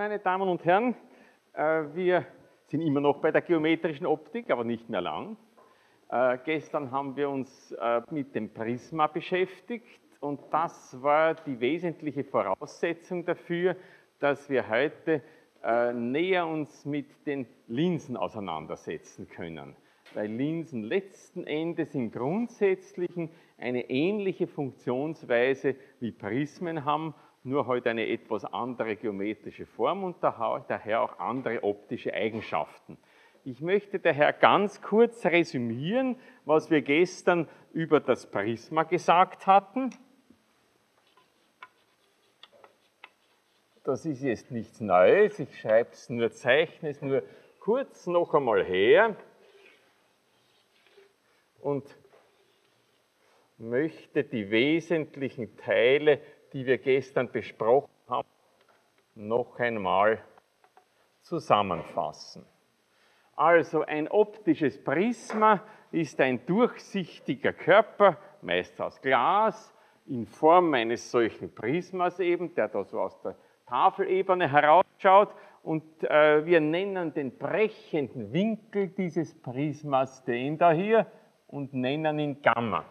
meine Damen und Herren. Äh, wir sind immer noch bei der geometrischen Optik, aber nicht mehr lang. Äh, gestern haben wir uns äh, mit dem Prisma beschäftigt und das war die wesentliche Voraussetzung dafür, dass wir heute näher uns mit den Linsen auseinandersetzen können. Weil Linsen letzten Endes im Grundsätzlichen eine ähnliche Funktionsweise wie Prismen haben nur heute halt eine etwas andere geometrische Form und daher auch andere optische Eigenschaften. Ich möchte daher ganz kurz resümieren, was wir gestern über das Prisma gesagt hatten. Das ist jetzt nichts Neues, ich schreibe es nur, zeichne es nur kurz noch einmal her und möchte die wesentlichen Teile die wir gestern besprochen haben, noch einmal zusammenfassen. Also ein optisches Prisma ist ein durchsichtiger Körper, meist aus Glas, in Form eines solchen Prismas eben, der da so aus der Tafelebene herausschaut. Und äh, wir nennen den brechenden Winkel dieses Prismas den da hier und nennen ihn Gamma.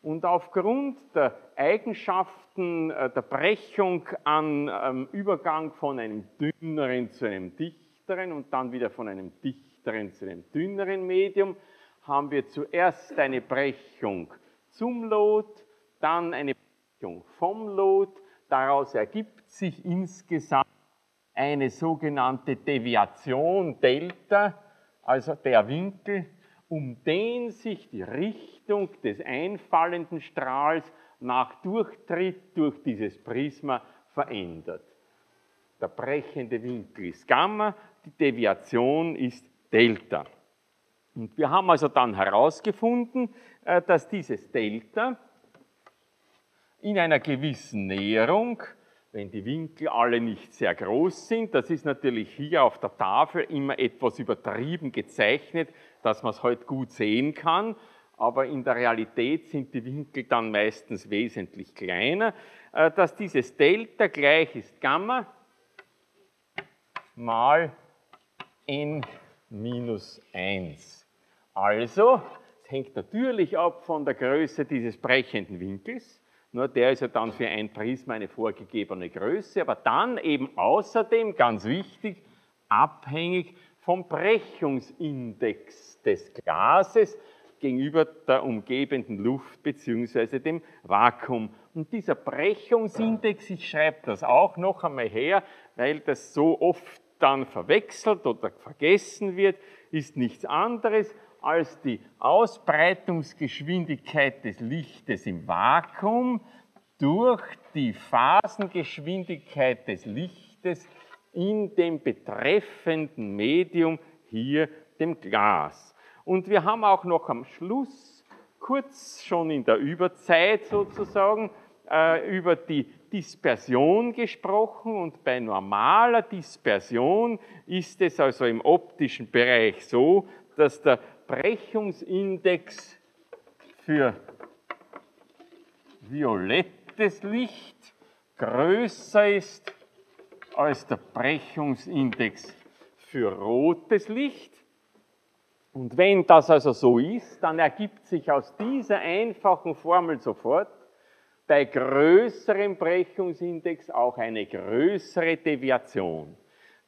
Und aufgrund der Eigenschaften äh, der Brechung an ähm, Übergang von einem dünneren zu einem dichteren und dann wieder von einem dichteren zu einem dünneren Medium haben wir zuerst eine Brechung zum Lot, dann eine Brechung vom Lot. Daraus ergibt sich insgesamt eine sogenannte Deviation Delta, also der Winkel, um den sich die Richtung des einfallenden Strahls nach Durchtritt durch dieses Prisma verändert. Der brechende Winkel ist Gamma, die Deviation ist Delta. Und wir haben also dann herausgefunden, äh, dass dieses Delta in einer gewissen Näherung, wenn die Winkel alle nicht sehr groß sind, das ist natürlich hier auf der Tafel immer etwas übertrieben gezeichnet, dass man es heute gut sehen kann, aber in der Realität sind die Winkel dann meistens wesentlich kleiner, äh, dass dieses Delta gleich ist Gamma mal n minus 1. Also, es hängt natürlich ab von der Größe dieses brechenden Winkels, nur der ist ja dann für ein Prisma eine vorgegebene Größe, aber dann eben außerdem, ganz wichtig, abhängig vom Brechungsindex des Glases, gegenüber der umgebenden Luft bzw. dem Vakuum. Und dieser Brechungsindex, ich schreibe das auch noch einmal her, weil das so oft dann verwechselt oder vergessen wird, ist nichts anderes als die Ausbreitungsgeschwindigkeit des Lichtes im Vakuum durch die Phasengeschwindigkeit des Lichtes in dem betreffenden Medium, hier dem Glas. Und wir haben auch noch am Schluss, kurz schon in der Überzeit sozusagen, äh, über die Dispersion gesprochen und bei normaler Dispersion ist es also im optischen Bereich so, dass der Brechungsindex für violettes Licht größer ist als der Brechungsindex für rotes Licht. Und wenn das also so ist, dann ergibt sich aus dieser einfachen Formel sofort bei größerem Brechungsindex auch eine größere Deviation.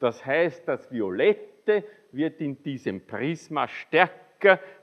Das heißt, das Violette wird in diesem Prisma stärker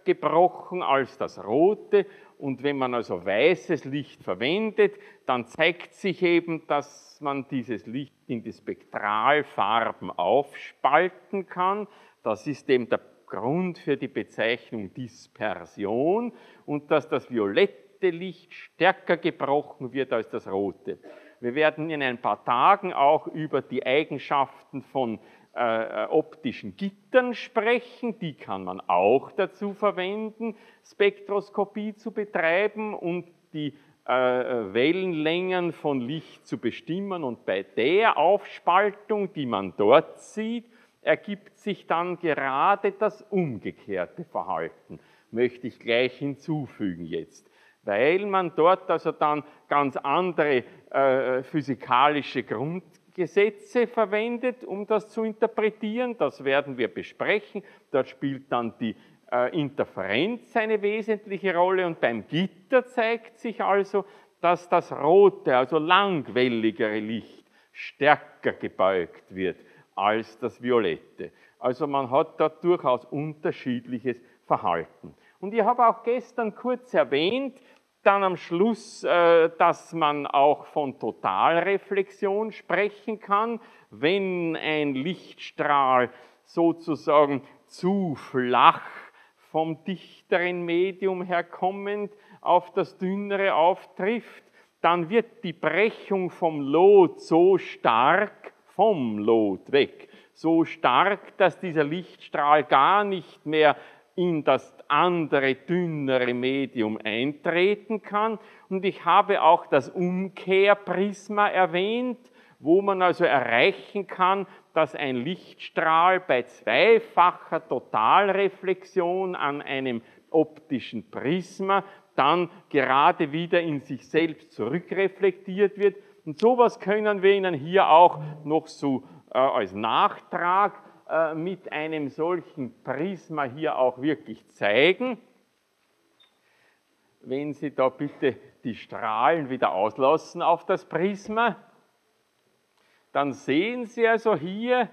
gebrochen als das Rote. Und wenn man also weißes Licht verwendet, dann zeigt sich eben, dass man dieses Licht in die Spektralfarben aufspalten kann. Das ist eben der Grund für die Bezeichnung Dispersion und dass das violette Licht stärker gebrochen wird als das rote. Wir werden in ein paar Tagen auch über die Eigenschaften von äh, optischen Gittern sprechen. Die kann man auch dazu verwenden, Spektroskopie zu betreiben und die äh, Wellenlängen von Licht zu bestimmen. Und bei der Aufspaltung, die man dort sieht, ergibt sich dann gerade das umgekehrte Verhalten, möchte ich gleich hinzufügen jetzt. Weil man dort also dann ganz andere äh, physikalische Grund, Gesetze verwendet, um das zu interpretieren. Das werden wir besprechen. Dort spielt dann die äh, Interferenz eine wesentliche Rolle und beim Gitter zeigt sich also, dass das rote, also langwelligere Licht stärker gebeugt wird als das violette. Also man hat da durchaus unterschiedliches Verhalten. Und ich habe auch gestern kurz erwähnt, dann am Schluss, äh, dass man auch von Totalreflexion sprechen kann, wenn ein Lichtstrahl sozusagen zu flach vom dichteren Medium herkommend auf das dünnere auftrifft, dann wird die Brechung vom Lot so stark, vom Lot weg, so stark, dass dieser Lichtstrahl gar nicht mehr in das andere, dünnere Medium eintreten kann. Und ich habe auch das Umkehrprisma erwähnt, wo man also erreichen kann, dass ein Lichtstrahl bei zweifacher Totalreflexion an einem optischen Prisma dann gerade wieder in sich selbst zurückreflektiert wird. Und sowas können wir Ihnen hier auch noch so äh, als Nachtrag mit einem solchen Prisma hier auch wirklich zeigen. Wenn Sie da bitte die Strahlen wieder auslassen auf das Prisma, dann sehen Sie also hier,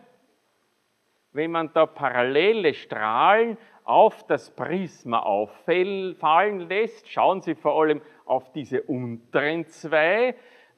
wenn man da parallele Strahlen auf das Prisma auffallen lässt, schauen Sie vor allem auf diese unteren zwei,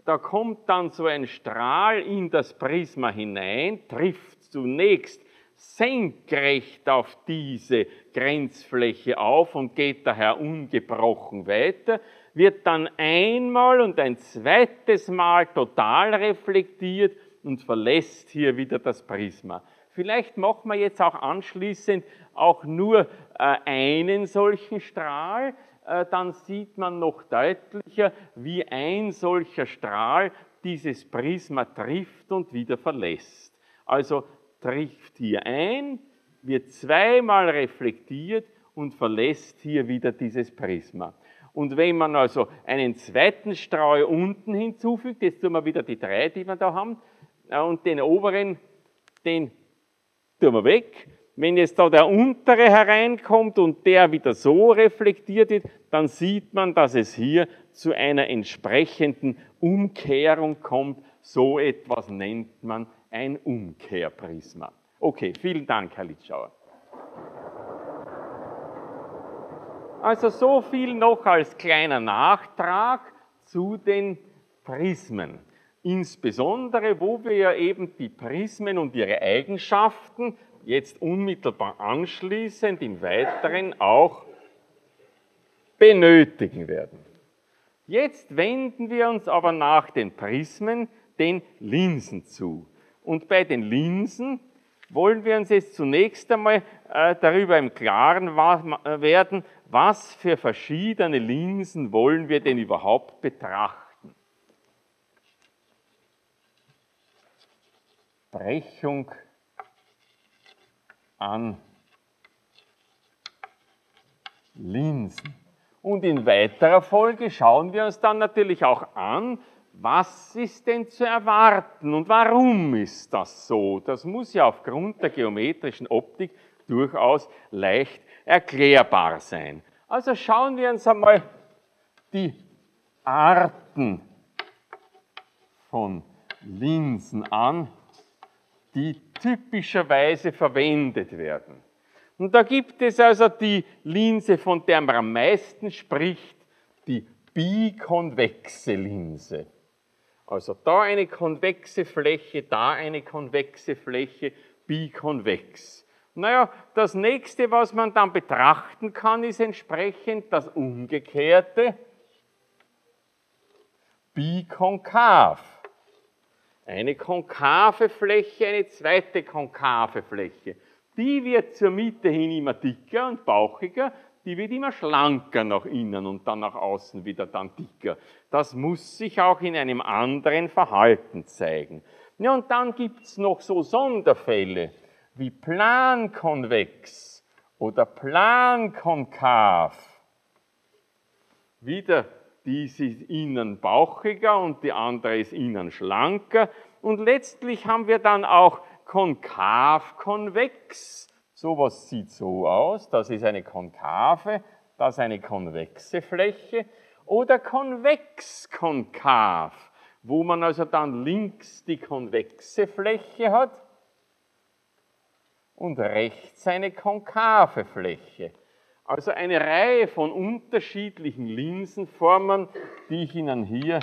da kommt dann so ein Strahl in das Prisma hinein, trifft zunächst senkrecht auf diese Grenzfläche auf und geht daher ungebrochen weiter, wird dann einmal und ein zweites Mal total reflektiert und verlässt hier wieder das Prisma. Vielleicht machen wir jetzt auch anschließend auch nur äh, einen solchen Strahl, äh, dann sieht man noch deutlicher, wie ein solcher Strahl dieses Prisma trifft und wieder verlässt. Also trifft hier ein, wird zweimal reflektiert und verlässt hier wieder dieses Prisma. Und wenn man also einen zweiten Strahl unten hinzufügt, jetzt tun wir wieder die drei, die wir da haben, äh, und den oberen, den tun wir weg. Wenn jetzt da der untere hereinkommt und der wieder so reflektiert wird, dann sieht man, dass es hier zu einer entsprechenden Umkehrung kommt. So etwas nennt man ein Umkehrprisma. Okay, vielen Dank, Herr Litschauer. Also so viel noch als kleiner Nachtrag zu den Prismen. Insbesondere, wo wir ja eben die Prismen und ihre Eigenschaften jetzt unmittelbar anschließend im Weiteren auch benötigen werden. Jetzt wenden wir uns aber nach den Prismen den Linsen zu. Und bei den Linsen wollen wir uns jetzt zunächst einmal äh, darüber im Klaren äh, werden, was für verschiedene Linsen wollen wir denn überhaupt betrachten. Brechung an Linsen. Und in weiterer Folge schauen wir uns dann natürlich auch an, was ist denn zu erwarten und warum ist das so? Das muss ja aufgrund der geometrischen Optik durchaus leicht erklärbar sein. Also schauen wir uns einmal die Arten von Linsen an, die typischerweise verwendet werden. Und da gibt es also die Linse, von der man am meisten spricht, die bikonvexe Linse. Also da eine konvexe Fläche, da eine konvexe Fläche, bikonvex. Naja, das nächste, was man dann betrachten kann, ist entsprechend das umgekehrte, bikonkav. Eine konkave Fläche, eine zweite konkave Fläche. Die wird zur Mitte hin immer dicker und bauchiger, die wird immer schlanker nach innen und dann nach außen wieder dann dicker. Das muss sich auch in einem anderen Verhalten zeigen. Ja, und dann gibt's noch so Sonderfälle wie plankonvex oder plankonkav. Wieder diese ist innen bauchiger und die andere ist innen schlanker. Und letztlich haben wir dann auch konkav-konvex. Sowas sieht so aus. Das ist eine konkave, das eine konvexe Fläche. Oder konvex-konkav, wo man also dann links die konvexe Fläche hat und rechts eine konkave Fläche. Also eine Reihe von unterschiedlichen Linsenformen, die ich Ihnen hier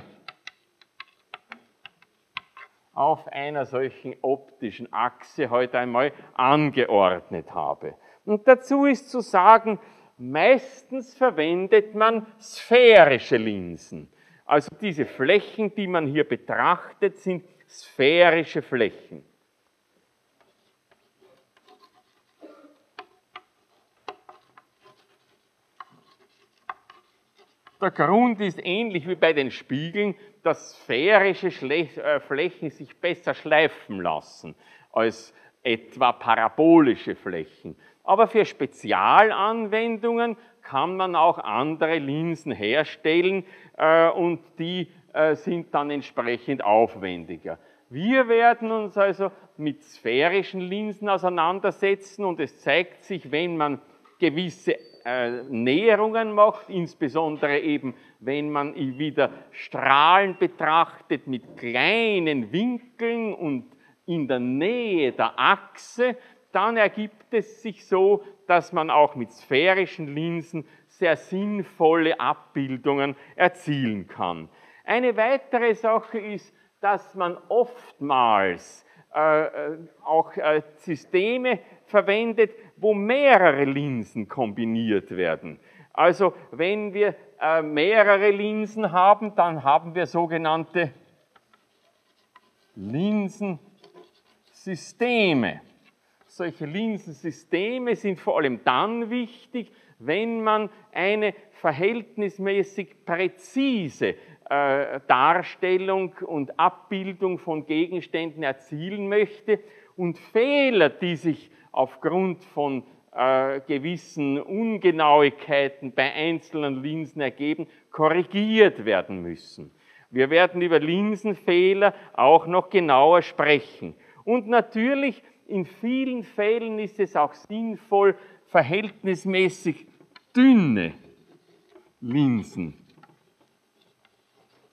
auf einer solchen optischen Achse heute einmal angeordnet habe. Und dazu ist zu sagen, meistens verwendet man sphärische Linsen. Also diese Flächen, die man hier betrachtet, sind sphärische Flächen. Der Grund ist ähnlich wie bei den Spiegeln, dass sphärische äh, Flächen sich besser schleifen lassen als etwa parabolische Flächen. Aber für Spezialanwendungen kann man auch andere Linsen herstellen äh, und die äh, sind dann entsprechend aufwendiger. Wir werden uns also mit sphärischen Linsen auseinandersetzen und es zeigt sich, wenn man gewisse äh, Näherungen macht, insbesondere eben, wenn man wieder Strahlen betrachtet mit kleinen Winkeln und in der Nähe der Achse, dann ergibt es sich so, dass man auch mit sphärischen Linsen sehr sinnvolle Abbildungen erzielen kann. Eine weitere Sache ist, dass man oftmals äh, äh auch äh, Systeme verwendet, wo mehrere Linsen kombiniert werden. Also wenn wir äh, mehrere Linsen haben, dann haben wir sogenannte Linsensysteme. Solche Linsensysteme sind vor allem dann wichtig, wenn man eine verhältnismäßig präzise äh, Darstellung und Abbildung von Gegenständen erzielen möchte und Fehler, die sich aufgrund von äh, gewissen Ungenauigkeiten bei einzelnen Linsen ergeben, korrigiert werden müssen. Wir werden über Linsenfehler auch noch genauer sprechen. Und natürlich, in vielen Fällen ist es auch sinnvoll, verhältnismäßig dünne Linsen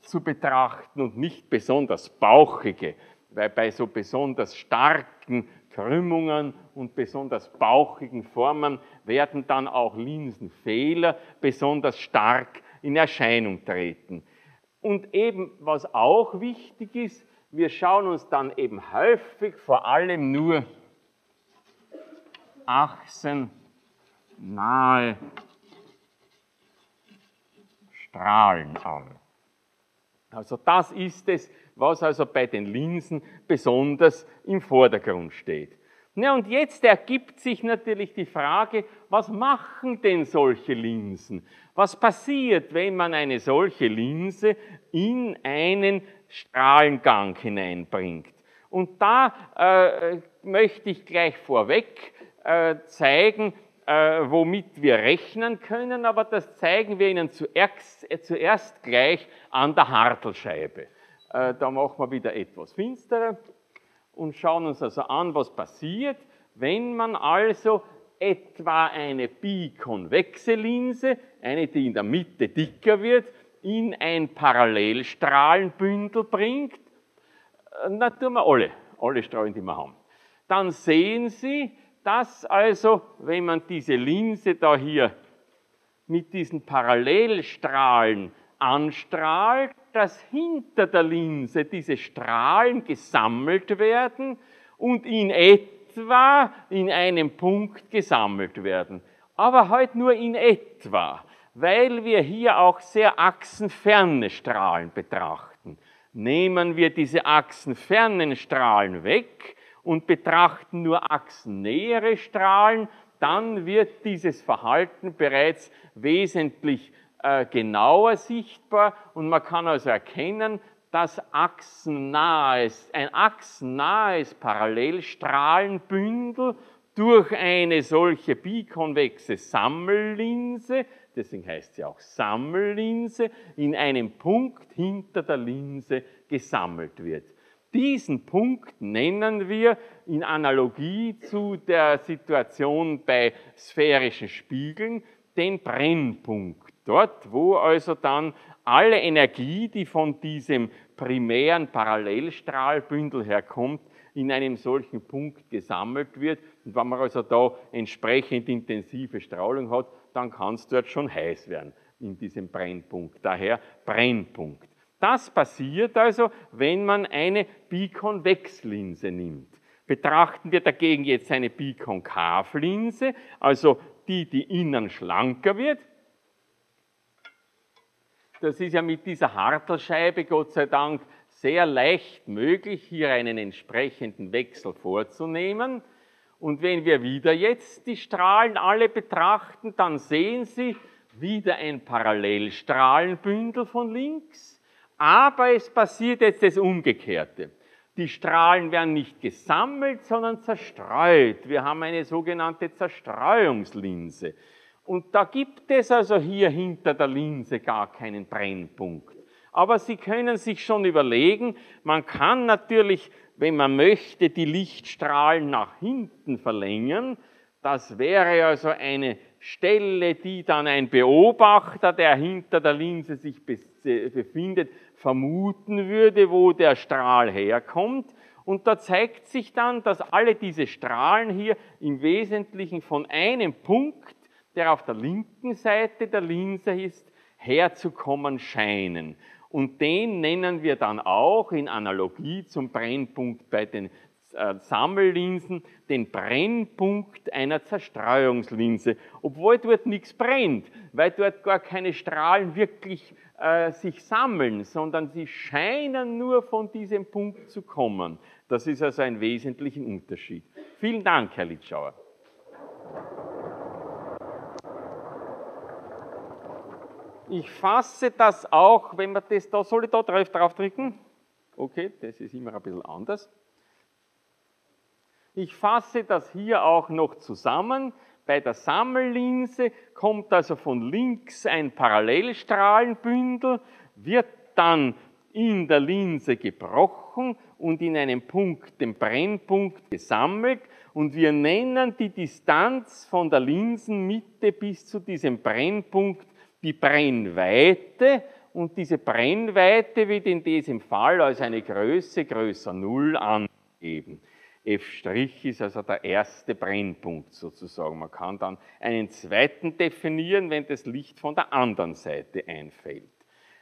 zu betrachten und nicht besonders bauchige, weil bei so besonders starken Krümmungen und besonders bauchigen Formen werden dann auch Linsenfehler besonders stark in Erscheinung treten. Und eben, was auch wichtig ist, wir schauen uns dann eben häufig vor allem nur achsennahe Strahlen an. Also das ist es, was also bei den Linsen besonders im Vordergrund steht. Ja, und jetzt ergibt sich natürlich die Frage, was machen denn solche Linsen? Was passiert, wenn man eine solche Linse in einen Strahlengang hineinbringt? Und da äh, möchte ich gleich vorweg äh, zeigen, äh, womit wir rechnen können, aber das zeigen wir Ihnen zuerst, äh, zuerst gleich an der Hartelscheibe. Äh, da machen wir wieder etwas finsterer und schauen uns also an, was passiert, wenn man also etwa eine bikonvexe Linse, eine, die in der Mitte dicker wird, in ein Parallelstrahlenbündel bringt. Na, tun wir alle, alle Strahlen, die wir haben. Dann sehen Sie, dass also, wenn man diese Linse da hier mit diesen Parallelstrahlen anstrahlt, dass hinter der Linse diese Strahlen gesammelt werden und in etwa in einem Punkt gesammelt werden. Aber halt nur in etwa, weil wir hier auch sehr achsenferne Strahlen betrachten. Nehmen wir diese achsenfernen Strahlen weg und betrachten nur achsennähere Strahlen, dann wird dieses Verhalten bereits wesentlich äh, genauer sichtbar und man kann also erkennen, dass achsennahes, ein achsennahes Parallelstrahlenbündel durch eine solche bikonvexe Sammellinse, deswegen heißt sie auch Sammellinse, in einem Punkt hinter der Linse gesammelt wird. Diesen Punkt nennen wir in Analogie zu der Situation bei sphärischen Spiegeln den Brennpunkt. Dort, wo also dann alle Energie, die von diesem primären Parallelstrahlbündel herkommt, in einem solchen Punkt gesammelt wird. Und wenn man also da entsprechend intensive Strahlung hat, dann kann es dort schon heiß werden in diesem Brennpunkt. Daher Brennpunkt. Das passiert also, wenn man eine Bikonvexlinse nimmt. Betrachten wir dagegen jetzt eine Bikonkavlinse, also die, die innen schlanker wird. Das ist ja mit dieser Hartelscheibe, Gott sei Dank, sehr leicht möglich, hier einen entsprechenden Wechsel vorzunehmen. Und wenn wir wieder jetzt die Strahlen alle betrachten, dann sehen Sie wieder ein Parallelstrahlenbündel von links aber es passiert jetzt das Umgekehrte. Die Strahlen werden nicht gesammelt, sondern zerstreut. Wir haben eine sogenannte Zerstreuungslinse. Und da gibt es also hier hinter der Linse gar keinen Brennpunkt. Aber Sie können sich schon überlegen, man kann natürlich, wenn man möchte, die Lichtstrahlen nach hinten verlängern. Das wäre also eine Stelle, die dann ein Beobachter, der hinter der Linse sich befindet, vermuten würde, wo der Strahl herkommt. Und da zeigt sich dann, dass alle diese Strahlen hier im Wesentlichen von einem Punkt, der auf der linken Seite der Linse ist, herzukommen scheinen. Und den nennen wir dann auch in Analogie zum Brennpunkt bei den äh, Sammellinsen den Brennpunkt einer Zerstreuungslinse, obwohl dort nichts brennt, weil dort gar keine Strahlen wirklich äh, sich sammeln, sondern sie scheinen nur von diesem Punkt zu kommen. Das ist also ein wesentlicher Unterschied. Vielen Dank, Herr Litschauer. Ich fasse das auch, wenn man das da, soll ich da drauf, drücken? Okay, das ist immer ein bisschen anders. Ich fasse das hier auch noch zusammen. Bei der Sammellinse kommt also von links ein Parallelstrahlenbündel, wird dann in der Linse gebrochen und in einem Punkt, dem Brennpunkt, gesammelt. Und wir nennen die Distanz von der Linsenmitte bis zu diesem Brennpunkt die Brennweite. Und diese Brennweite wird in diesem Fall als eine Größe größer Null angegeben. F' ist also der erste Brennpunkt sozusagen. Man kann dann einen zweiten definieren, wenn das Licht von der anderen Seite einfällt.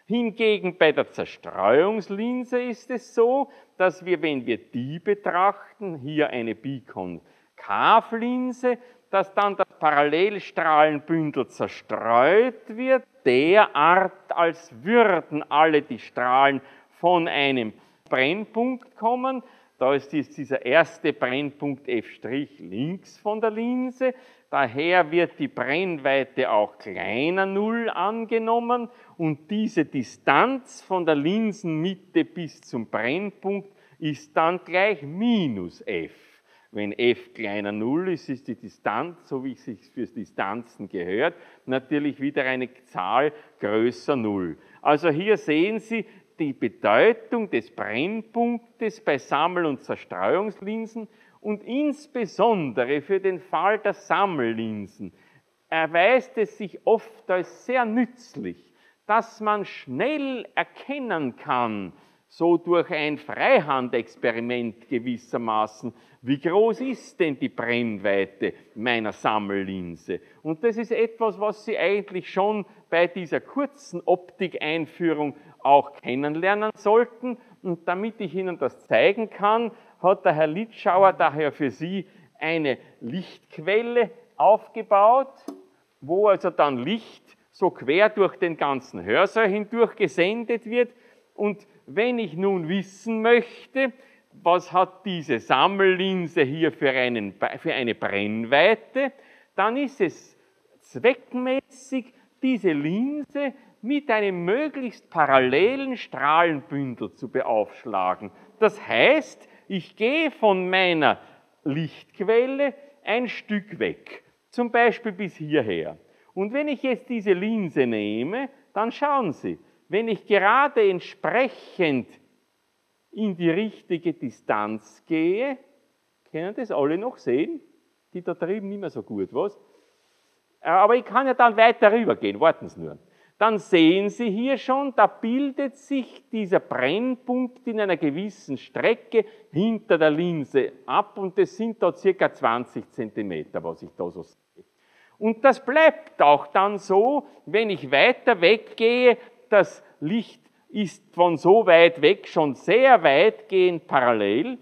Hingegen bei der Zerstreuungslinse ist es so, dass wir, wenn wir die betrachten, hier eine Bikonkavlinse, dass dann das Parallelstrahlenbündel zerstreut wird, derart, als würden alle die Strahlen von einem Brennpunkt kommen, da ist dieser erste Brennpunkt F' links von der Linse. Daher wird die Brennweite auch kleiner Null angenommen und diese Distanz von der Linsenmitte bis zum Brennpunkt ist dann gleich minus f. Wenn f kleiner Null ist, ist die Distanz, so wie es sich für Distanzen gehört, natürlich wieder eine Zahl größer Null. Also hier sehen Sie, die Bedeutung des Brennpunktes bei Sammel- und Zerstreuungslinsen und insbesondere für den Fall der Sammellinsen erweist es sich oft als sehr nützlich, dass man schnell erkennen kann, so durch ein Freihandexperiment gewissermaßen, wie groß ist denn die Brennweite meiner Sammellinse? Und das ist etwas, was Sie eigentlich schon bei dieser kurzen Optikeinführung auch kennenlernen sollten. Und damit ich Ihnen das zeigen kann, hat der Herr Litschauer daher für Sie eine Lichtquelle aufgebaut, wo also dann Licht so quer durch den ganzen Hörsaal hindurch gesendet wird. Und wenn ich nun wissen möchte, was hat diese Sammellinse hier für, einen, für eine Brennweite, dann ist es zweckmäßig, diese Linse mit einem möglichst parallelen Strahlenbündel zu beaufschlagen. Das heißt, ich gehe von meiner Lichtquelle ein Stück weg, zum Beispiel bis hierher. Und wenn ich jetzt diese Linse nehme, dann schauen Sie, wenn ich gerade entsprechend in die richtige Distanz gehe, können das alle noch sehen? Die da drüben nicht mehr so gut, was? Äh, aber ich kann ja dann weiter rübergehen, warten Sie nur. Dann sehen Sie hier schon, da bildet sich dieser Brennpunkt in einer gewissen Strecke hinter der Linse ab und das sind da circa 20 Zentimeter, was ich da so sehe. Und das bleibt auch dann so, wenn ich weiter weggehe, das Licht ist von so weit weg schon sehr weitgehend parallel.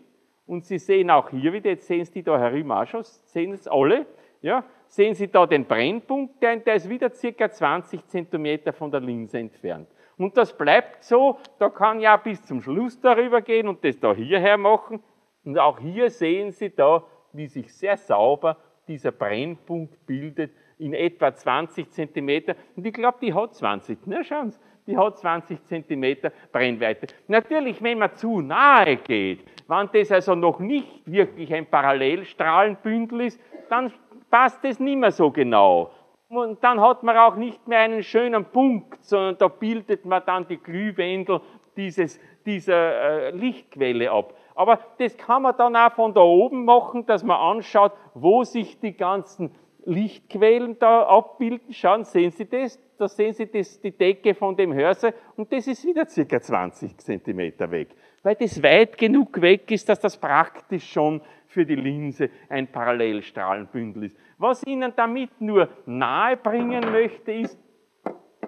Und Sie sehen auch hier wieder, jetzt sehen Sie die da herüben auch schon, sehen es alle, ja, sehen Sie da den Brennpunkt, der, der ist wieder circa 20 Zentimeter von der Linse entfernt. Und das bleibt so, da kann ja bis zum Schluss darüber gehen und das da hierher machen. Und auch hier sehen Sie da, wie sich sehr sauber dieser Brennpunkt bildet, in etwa 20 Zentimeter. Und ich glaube, die hat 20. Na, schauen Sie, die hat 20 Zentimeter Brennweite. Natürlich, wenn man zu nahe geht, wenn das also noch nicht wirklich ein Parallelstrahlenbündel ist, dann passt es nicht mehr so genau. Und dann hat man auch nicht mehr einen schönen Punkt, sondern da bildet man dann die Glühwendel dieses, dieser äh, Lichtquelle ab. Aber das kann man dann auch von da oben machen, dass man anschaut, wo sich die ganzen Lichtquellen da abbilden. Schauen, sehen Sie das? Da sehen Sie das, die Decke von dem Hörsaal und das ist wieder circa 20 Zentimeter weg. Weil das weit genug weg ist, dass das praktisch schon für die Linse ein Parallelstrahlenbündel ist. Was ich Ihnen damit nur nahe bringen möchte, ist,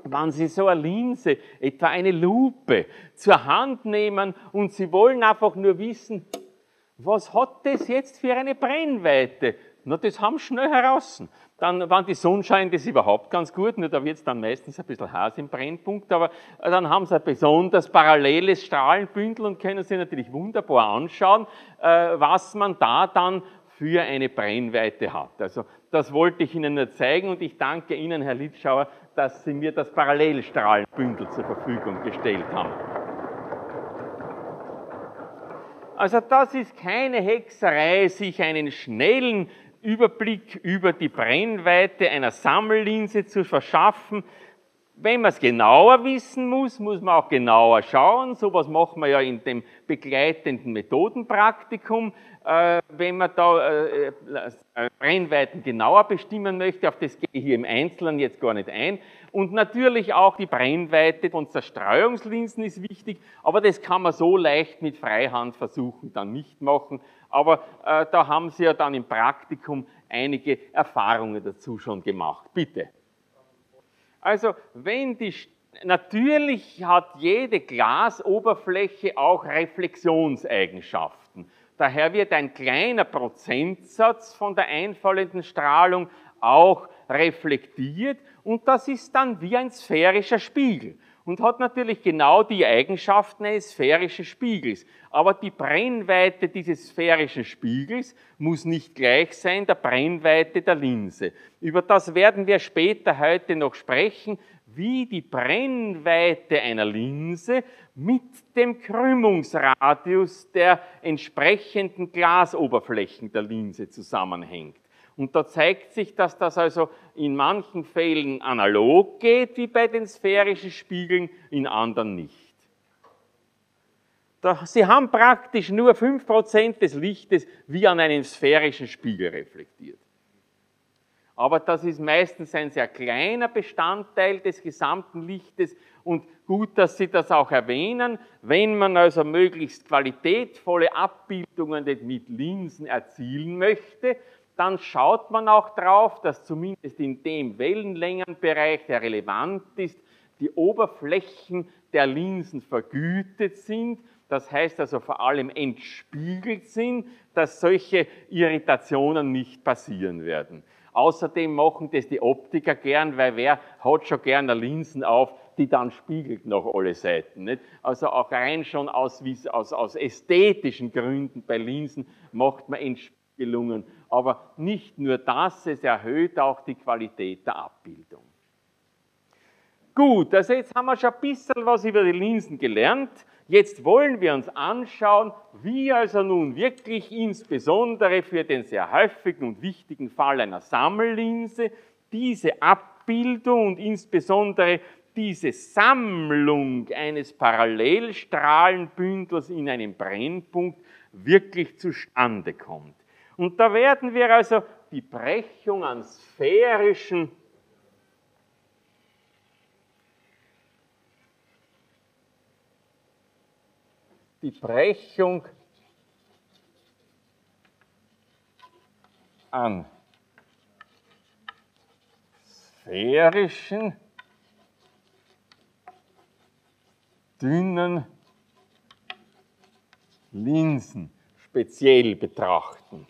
wenn Sie so eine Linse, etwa eine Lupe, zur Hand nehmen und Sie wollen einfach nur wissen, was hat das jetzt für eine Brennweite? Na, das haben sie schnell heraus. Dann, wenn die Sonne scheint, ist überhaupt ganz gut, nur da wird es dann meistens ein bisschen heiß im Brennpunkt, aber dann haben sie ein besonders paralleles Strahlenbündel und können sich natürlich wunderbar anschauen, äh, was man da dann für eine Brennweite hat. Also das wollte ich Ihnen nur zeigen und ich danke Ihnen, Herr Litschauer, dass Sie mir das Parallelstrahlenbündel zur Verfügung gestellt haben. Also das ist keine Hexerei, sich einen schnellen Überblick über die Brennweite einer Sammellinse zu verschaffen. Wenn man es genauer wissen muss, muss man auch genauer schauen. So was machen wir ja in dem begleitenden Methodenpraktikum. Äh, wenn man da äh, äh, Brennweiten genauer bestimmen möchte, auf das gehe ich hier im Einzelnen jetzt gar nicht ein. Und natürlich auch die Brennweite von Zerstreuungslinsen ist wichtig, aber das kann man so leicht mit Freihand versuchen dann nicht machen. Aber äh, da haben Sie ja dann im Praktikum einige Erfahrungen dazu schon gemacht. Bitte. Also, wenn die, natürlich hat jede Glasoberfläche auch Reflexionseigenschaften. Daher wird ein kleiner Prozentsatz von der einfallenden Strahlung auch reflektiert und das ist dann wie ein sphärischer Spiegel und hat natürlich genau die Eigenschaften eines sphärischen Spiegels. Aber die Brennweite dieses sphärischen Spiegels muss nicht gleich sein der Brennweite der Linse. Über das werden wir später heute noch sprechen, wie die Brennweite einer Linse mit dem Krümmungsradius der entsprechenden Glasoberflächen der Linse zusammenhängt. Und da zeigt sich, dass das also in manchen Fällen analog geht, wie bei den sphärischen Spiegeln, in anderen nicht. Sie haben praktisch nur 5% des Lichtes wie an einem sphärischen Spiegel reflektiert. Aber das ist meistens ein sehr kleiner Bestandteil des gesamten Lichtes und gut, dass Sie das auch erwähnen. Wenn man also möglichst qualitätvolle Abbildungen mit Linsen erzielen möchte, dann schaut man auch drauf, dass zumindest in dem Wellenlängenbereich, der relevant ist, die Oberflächen der Linsen vergütet sind. Das heißt also vor allem entspiegelt sind, dass solche Irritationen nicht passieren werden. Außerdem machen das die Optiker gern, weil wer hat schon gerne Linsen auf, die dann spiegelt nach alle Seiten. Nicht? Also auch rein schon aus, aus, aus ästhetischen Gründen bei Linsen macht man Entspiegelung gelungen. Aber nicht nur das, es erhöht auch die Qualität der Abbildung. Gut, also jetzt haben wir schon ein bisschen was über die Linsen gelernt. Jetzt wollen wir uns anschauen, wie also nun wirklich insbesondere für den sehr häufigen und wichtigen Fall einer Sammellinse diese Abbildung und insbesondere diese Sammlung eines Parallelstrahlenbündels in einem Brennpunkt wirklich zustande kommt. Und da werden wir also die Brechung an sphärischen die Brechung an sphärischen, dünnen Linsen speziell betrachten.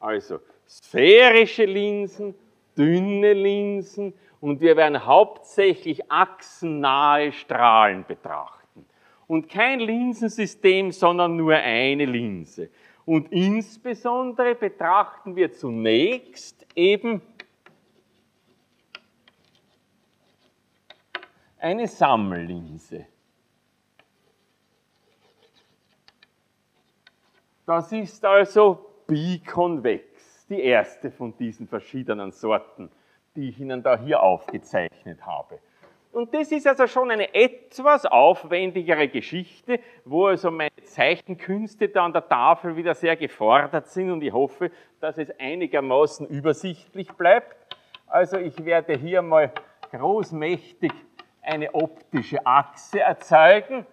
Also sphärische Linsen, dünne Linsen und wir werden hauptsächlich achsennahe Strahlen betrachten. Und kein Linsensystem, sondern nur eine Linse. Und insbesondere betrachten wir zunächst eben eine Sammellinse. Das ist also bikonvex, die erste von diesen verschiedenen Sorten, die ich Ihnen da hier aufgezeichnet habe. Und das ist also schon eine etwas aufwendigere Geschichte, wo also meine Zeichenkünste da an der Tafel wieder sehr gefordert sind und ich hoffe, dass es einigermaßen übersichtlich bleibt. Also ich werde hier mal großmächtig eine optische Achse erzeugen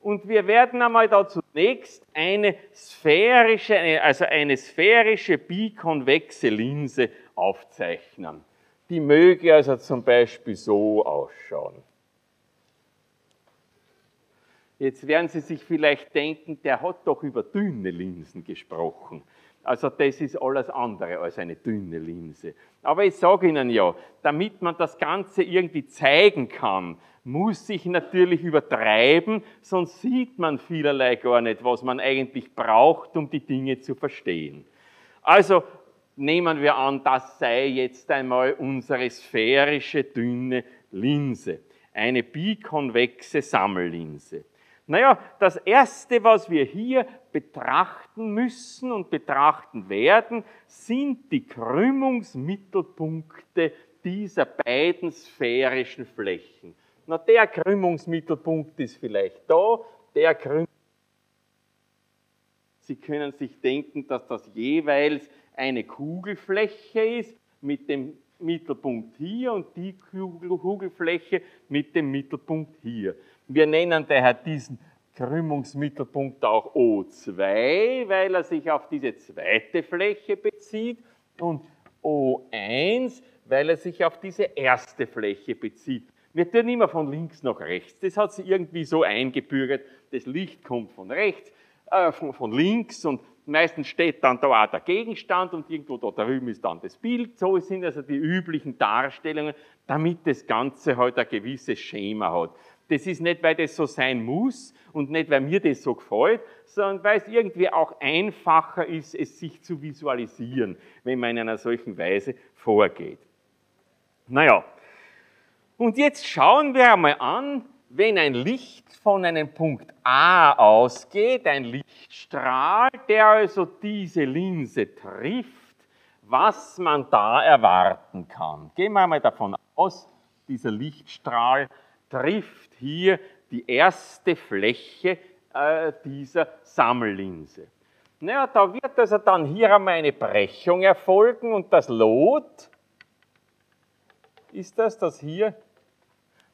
und wir werden einmal da zunächst eine sphärische, also eine sphärische bikonvexe Linse aufzeichnen. Die möge also zum Beispiel so ausschauen. Jetzt werden Sie sich vielleicht denken, der hat doch über dünne Linsen gesprochen. Also das ist alles andere als eine dünne Linse. Aber ich sage Ihnen ja, damit man das Ganze irgendwie zeigen kann, muss sich natürlich übertreiben, sonst sieht man vielerlei gar nicht, was man eigentlich braucht, um die Dinge zu verstehen. Also nehmen wir an, das sei jetzt einmal unsere sphärische dünne Linse, eine bikonvexe Sammellinse. Naja, das Erste, was wir hier betrachten müssen und betrachten werden, sind die Krümmungsmittelpunkte dieser beiden sphärischen Flächen. Na, der Krümmungsmittelpunkt ist vielleicht da, der Krümmungsmittelpunkt Sie können sich denken, dass das jeweils eine Kugelfläche ist mit dem Mittelpunkt hier und die Kugelfläche mit dem Mittelpunkt hier. Wir nennen daher diesen Krümmungsmittelpunkt auch O2, weil er sich auf diese zweite Fläche bezieht und O1, weil er sich auf diese erste Fläche bezieht. Wir tun immer von links nach rechts. Das hat sich irgendwie so eingebürgert. Das Licht kommt von rechts, äh, von, von links und meistens steht dann da auch der Gegenstand und irgendwo da drüben ist dann das Bild. So sind also die üblichen Darstellungen, damit das Ganze halt ein gewisses Schema hat. Das ist nicht, weil das so sein muss und nicht, weil mir das so gefällt, sondern weil es irgendwie auch einfacher ist, es sich zu visualisieren, wenn man in einer solchen Weise vorgeht. Naja, und jetzt schauen wir einmal an, wenn ein Licht von einem Punkt A ausgeht, ein Lichtstrahl, der also diese Linse trifft, was man da erwarten kann. Gehen wir einmal davon aus, dieser Lichtstrahl trifft hier die erste Fläche äh, dieser Sammellinse. Naja, da wird also dann hier einmal eine Brechung erfolgen und das Lot ist das, das hier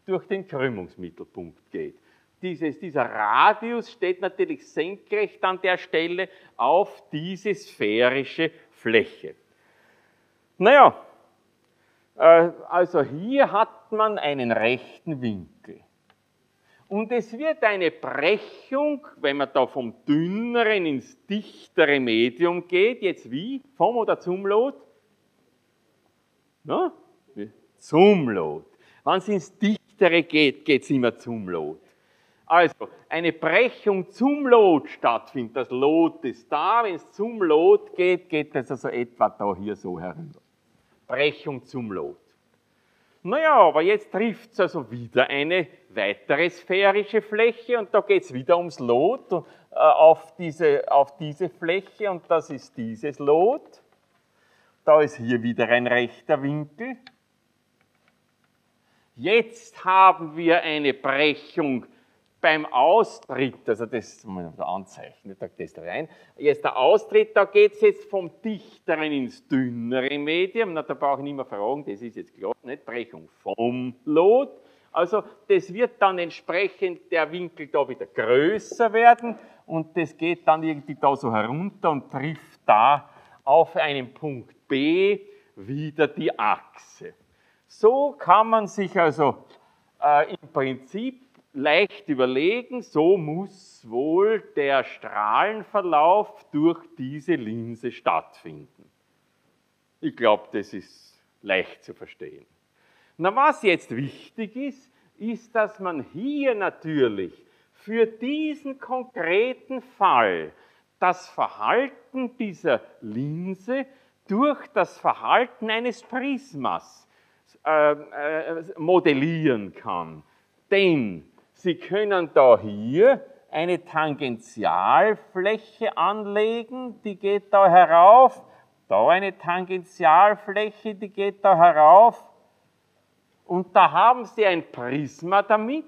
durch den Krümmungsmittelpunkt geht. Dieses, dieser Radius steht natürlich senkrecht an der Stelle auf diese sphärische Fläche. Naja, also hier hat man einen rechten Winkel. Und es wird eine Brechung, wenn man da vom dünneren ins dichtere Medium geht, jetzt wie? Vom oder zum Lot? No? Zum Lot. Wenn es ins dichtere Dichtere geht, geht es immer zum Lot. Also, eine Brechung zum Lot stattfindet. Das Lot ist da. Wenn es zum Lot geht, geht es also etwa da hier so herüber. Brechung zum Lot. Naja, aber jetzt trifft es also wieder eine weitere sphärische Fläche und da geht es wieder ums Lot äh, auf, diese, auf diese Fläche und das ist dieses Lot. Da ist hier wieder ein rechter Winkel. Jetzt haben wir eine Brechung beim Austritt, also das muss man anzeichnen, da das rein. Jetzt der Austritt, da geht es jetzt vom dichteren ins dünnere Medium. Na, da brauche ich nicht mehr fragen, das ist jetzt klar, nicht Brechung vom Lot. Also das wird dann entsprechend der Winkel da wieder größer werden und das geht dann irgendwie da so herunter und trifft da auf einen Punkt B wieder die Achse. So kann man sich also äh, im Prinzip leicht überlegen, so muss wohl der Strahlenverlauf durch diese Linse stattfinden. Ich glaube, das ist leicht zu verstehen. Na, was jetzt wichtig ist, ist, dass man hier natürlich für diesen konkreten Fall das Verhalten dieser Linse durch das Verhalten eines Prismas äh, äh, modellieren kann. Denn Sie können da hier eine Tangentialfläche anlegen, die geht da herauf, da eine Tangentialfläche, die geht da herauf und da haben Sie ein Prisma damit,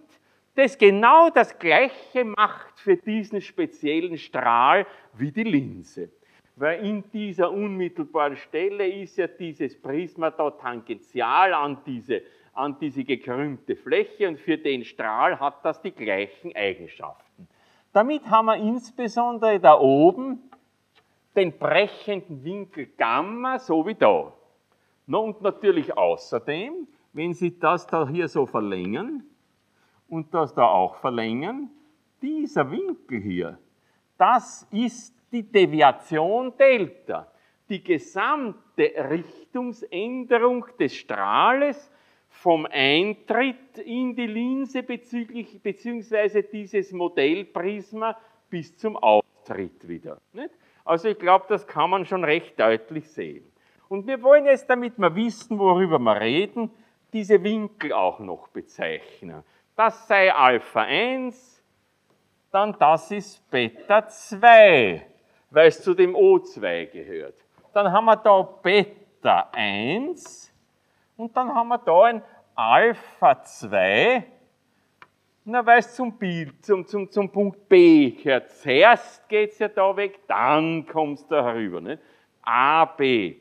das genau das Gleiche macht für diesen speziellen Strahl wie die Linse. Weil in dieser unmittelbaren Stelle ist ja dieses Prisma da tangential an diese an diese gekrümmte Fläche und für den Strahl hat das die gleichen Eigenschaften. Damit haben wir insbesondere da oben den brechenden Winkel Gamma, so wie da. Und natürlich außerdem, wenn Sie das da hier so verlängern und das da auch verlängern, dieser Winkel hier, das ist die Deviation Delta. Die gesamte Richtungsänderung des Strahles vom Eintritt in die Linse bezüglich, beziehungsweise dieses Modellprisma bis zum Austritt wieder. Nicht? Also ich glaube, das kann man schon recht deutlich sehen. Und wir wollen jetzt, damit wir wissen, worüber wir reden, diese Winkel auch noch bezeichnen. Das sei Alpha 1, dann das ist Beta 2, weil es zu dem O2 gehört. Dann haben wir da Beta 1, und dann haben wir da ein Alpha 2, na, weil es zum Bild, zum, zum, zum Punkt B gehört. Zuerst geht es ja da weg, dann kommst du da herüber. Nicht? A, B.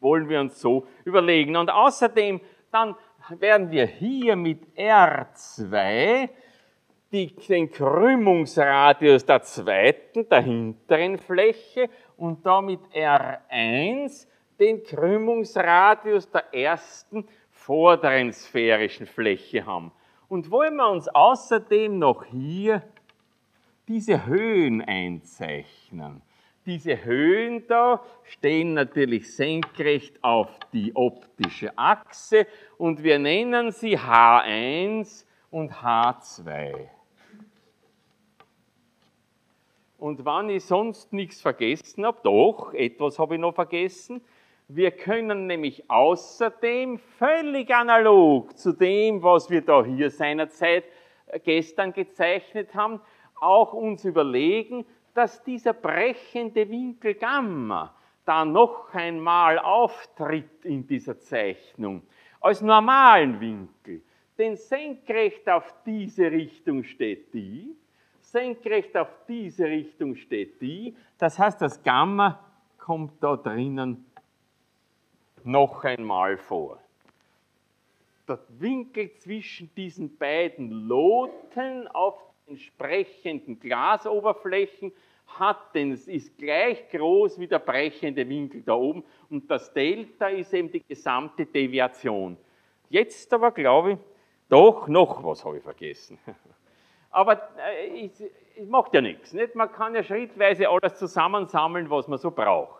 Wollen wir uns so überlegen. Und außerdem, dann werden wir hier mit R2 die, den Krümmungsradius der zweiten, der hinteren Fläche und da mit R1 den Krümmungsradius der ersten vorderen sphärischen Fläche haben. Und wollen wir uns außerdem noch hier diese Höhen einzeichnen. Diese Höhen da stehen natürlich senkrecht auf die optische Achse und wir nennen sie H1 und H2. Und wenn ich sonst nichts vergessen habe, doch, etwas habe ich noch vergessen, wir können nämlich außerdem völlig analog zu dem, was wir da hier seinerzeit äh, gestern gezeichnet haben, auch uns überlegen, dass dieser brechende Winkel Gamma da noch einmal auftritt in dieser Zeichnung als normalen Winkel. Denn senkrecht auf diese Richtung steht die, senkrecht auf diese Richtung steht die. Das heißt, das Gamma kommt da drinnen noch einmal vor. Der Winkel zwischen diesen beiden Loten auf entsprechenden Glasoberflächen hat den, ist gleich groß wie der brechende Winkel da oben und das Delta ist eben die gesamte Deviation. Jetzt aber glaube ich, doch noch was habe ich vergessen. Aber äh, es macht ja nichts. Nicht? Man kann ja schrittweise alles zusammensammeln, was man so braucht.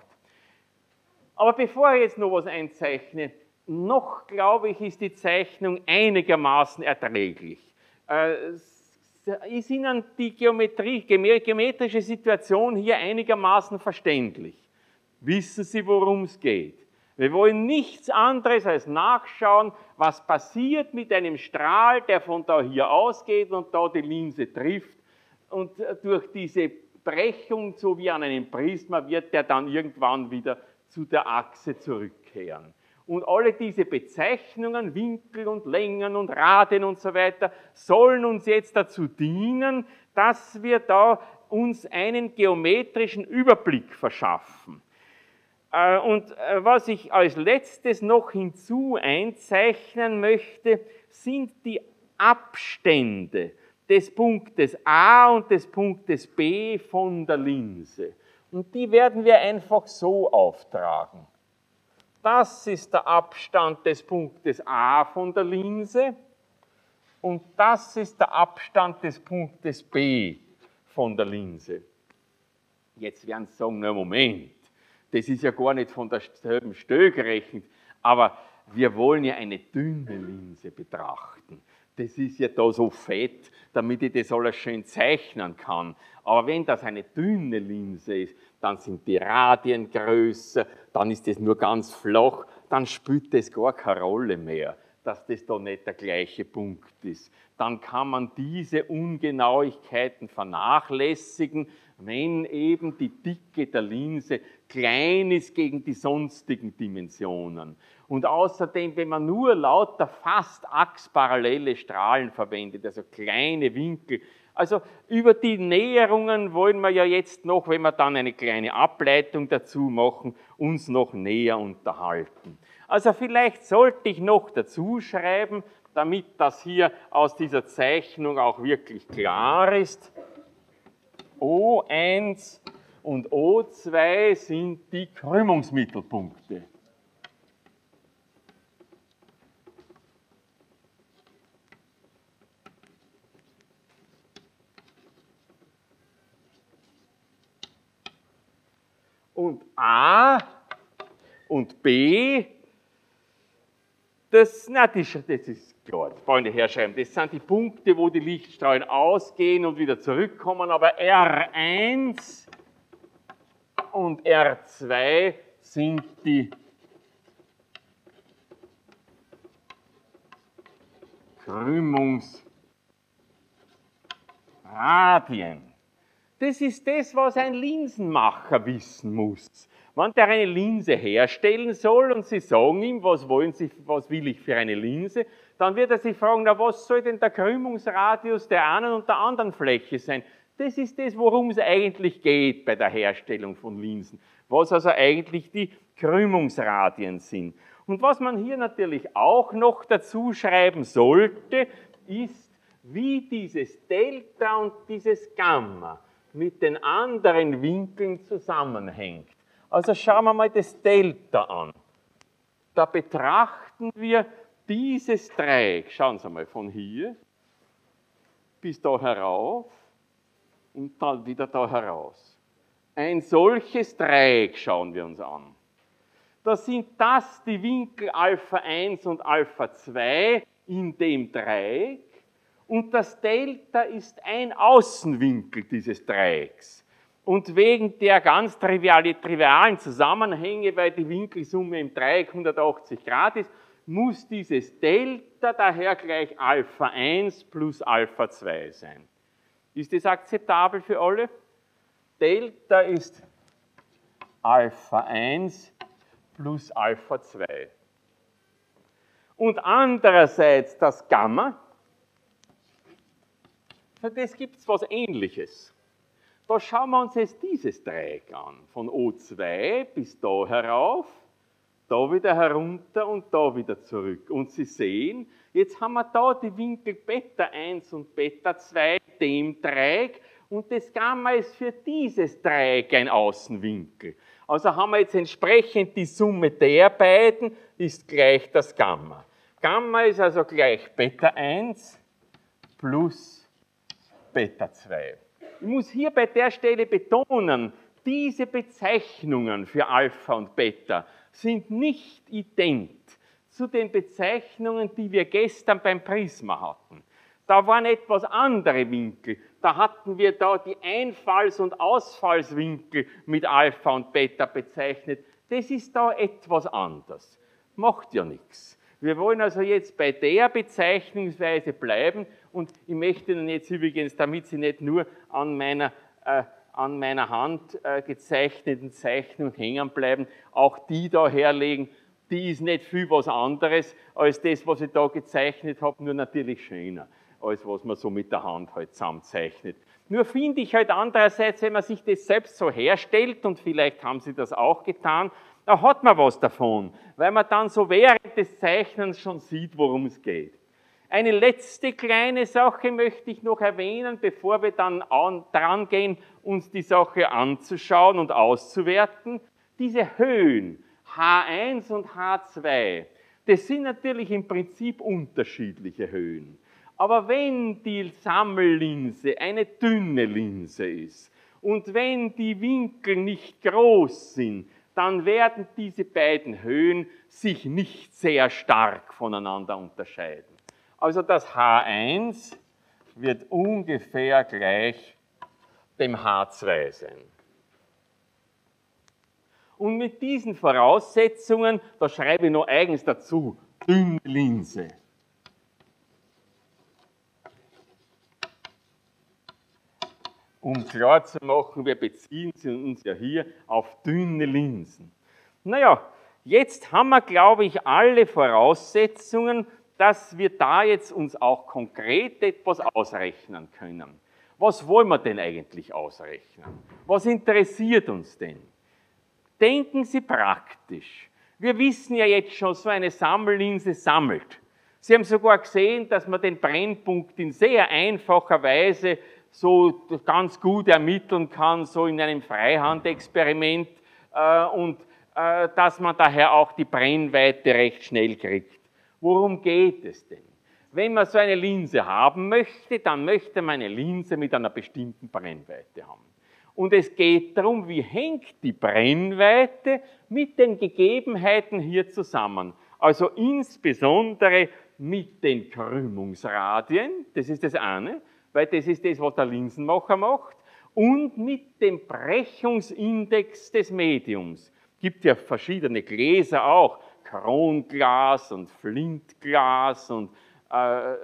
Aber bevor ich jetzt noch was einzeichne, noch glaube ich, ist die Zeichnung einigermaßen erträglich. Äh, ist Ihnen die Geometrie, geometrische Situation hier einigermaßen verständlich? Wissen Sie, worum es geht? Wir wollen nichts anderes als nachschauen, was passiert mit einem Strahl, der von da hier ausgeht und da die Linse trifft. Und durch diese Brechung, so wie an einem Prisma, wird der dann irgendwann wieder zu der Achse zurückkehren. Und alle diese Bezeichnungen, Winkel und Längen und Raden und so weiter, sollen uns jetzt dazu dienen, dass wir da uns einen geometrischen Überblick verschaffen. Äh, und äh, was ich als letztes noch hinzu einzeichnen möchte, sind die Abstände des Punktes A und des Punktes B von der Linse. Und die werden wir einfach so auftragen. Das ist der Abstand des Punktes A von der Linse und das ist der Abstand des Punktes B von der Linse. Jetzt werden Sie sagen, na Moment, das ist ja gar nicht von derselben Stelle gerechnet, aber wir wollen ja eine dünne Linse betrachten. Das ist ja da so fett, damit ich das alles schön zeichnen kann. Aber wenn das eine dünne Linse ist, dann sind die Radien größer, dann ist es nur ganz flach, dann spielt das gar keine Rolle mehr, dass das da nicht der gleiche Punkt ist. Dann kann man diese Ungenauigkeiten vernachlässigen, wenn eben die Dicke der Linse klein ist gegen die sonstigen Dimensionen. Und außerdem, wenn man nur lauter fast achsparallele Strahlen verwendet, also kleine Winkel, also über die Näherungen wollen wir ja jetzt noch, wenn wir dann eine kleine Ableitung dazu machen, uns noch näher unterhalten. Also vielleicht sollte ich noch dazu schreiben, damit das hier aus dieser Zeichnung auch wirklich klar ist. O1 und O2 sind die Krümmungsmittelpunkte. Und A und B, das, na, das, das ist klar, nicht herschreiben. Das sind die Punkte, wo die Lichtstrahlen ausgehen und wieder zurückkommen, aber R1 und R2 sind die Krümmungsradien. Das ist das, was ein Linsenmacher wissen muss. Wenn der eine Linse herstellen soll und Sie sagen ihm, was wollen Sie, was will ich für eine Linse, dann wird er sich fragen, na, was soll denn der Krümmungsradius der einen und der anderen Fläche sein? Das ist das, worum es eigentlich geht bei der Herstellung von Linsen. Was also eigentlich die Krümmungsradien sind. Und was man hier natürlich auch noch dazu schreiben sollte, ist, wie dieses Delta und dieses Gamma mit den anderen Winkeln zusammenhängt. Also schauen wir mal das Delta an. Da betrachten wir dieses Dreieck, schauen Sie mal, von hier bis da herauf und dann wieder da heraus. Ein solches Dreieck schauen wir uns an. Da sind das die Winkel Alpha 1 und Alpha 2 in dem Dreieck und das Delta ist ein Außenwinkel dieses Dreiecks. Und wegen der ganz trivialen Zusammenhänge, weil die Winkelsumme im Dreieck 180 Grad ist, muss dieses Delta daher gleich Alpha 1 plus Alpha 2 sein. Ist das akzeptabel für alle? Delta ist Alpha 1 plus Alpha 2. Und andererseits das Gamma, das gibt es was Ähnliches. Da schauen wir uns jetzt dieses Dreieck an. Von O2 bis da herauf, da wieder herunter und da wieder zurück. Und Sie sehen, jetzt haben wir da die Winkel Beta 1 und Beta 2 dem Dreieck und das Gamma ist für dieses Dreieck ein Außenwinkel. Also haben wir jetzt entsprechend die Summe der beiden ist gleich das Gamma. Gamma ist also gleich Beta 1 plus Beta 2. Ich muss hier bei der Stelle betonen, diese Bezeichnungen für Alpha und Beta sind nicht ident zu den Bezeichnungen, die wir gestern beim Prisma hatten. Da waren etwas andere Winkel. Da hatten wir da die Einfalls- und Ausfallswinkel mit Alpha und Beta bezeichnet. Das ist da etwas anders. Macht ja nichts. Wir wollen also jetzt bei der Bezeichnungsweise bleiben und ich möchte Ihnen jetzt übrigens, damit Sie nicht nur an meiner, äh, an meiner Hand äh, gezeichneten Zeichnung hängen bleiben, auch die da herlegen. die ist nicht viel was anderes als das, was ich da gezeichnet habe, nur natürlich schöner, als was man so mit der Hand halt zusammenzeichnet. Nur finde ich halt andererseits, wenn man sich das selbst so herstellt, und vielleicht haben Sie das auch getan, da hat man was davon, weil man dann so während des Zeichnens schon sieht, worum es geht. Eine letzte kleine Sache möchte ich noch erwähnen, bevor wir dann dran gehen, uns die Sache anzuschauen und auszuwerten. Diese Höhen, H1 und H2, das sind natürlich im Prinzip unterschiedliche Höhen. Aber wenn die Sammellinse eine dünne Linse ist und wenn die Winkel nicht groß sind, dann werden diese beiden Höhen sich nicht sehr stark voneinander unterscheiden. Also das H1 wird ungefähr gleich dem H2 sein. Und mit diesen Voraussetzungen, da schreibe ich noch eigens dazu, dünne Linse. Um klar zu machen, wir beziehen uns ja hier auf dünne Linsen. Naja, jetzt haben wir, glaube ich, alle Voraussetzungen, dass wir da jetzt uns auch konkret etwas ausrechnen können. Was wollen wir denn eigentlich ausrechnen? Was interessiert uns denn? Denken Sie praktisch. Wir wissen ja jetzt schon, so eine Sammellinse sammelt. Sie haben sogar gesehen, dass man den Brennpunkt in sehr einfacher Weise so ganz gut ermitteln kann, so in einem Freihandexperiment äh, und äh, dass man daher auch die Brennweite recht schnell kriegt. Worum geht es denn? Wenn man so eine Linse haben möchte, dann möchte man eine Linse mit einer bestimmten Brennweite haben. Und es geht darum, wie hängt die Brennweite mit den Gegebenheiten hier zusammen. Also insbesondere mit den Krümmungsradien, das ist das eine, weil das ist das, was der Linsenmacher macht, und mit dem Brechungsindex des Mediums. Gibt ja verschiedene Gläser auch, Kronglas und Flintglas und äh,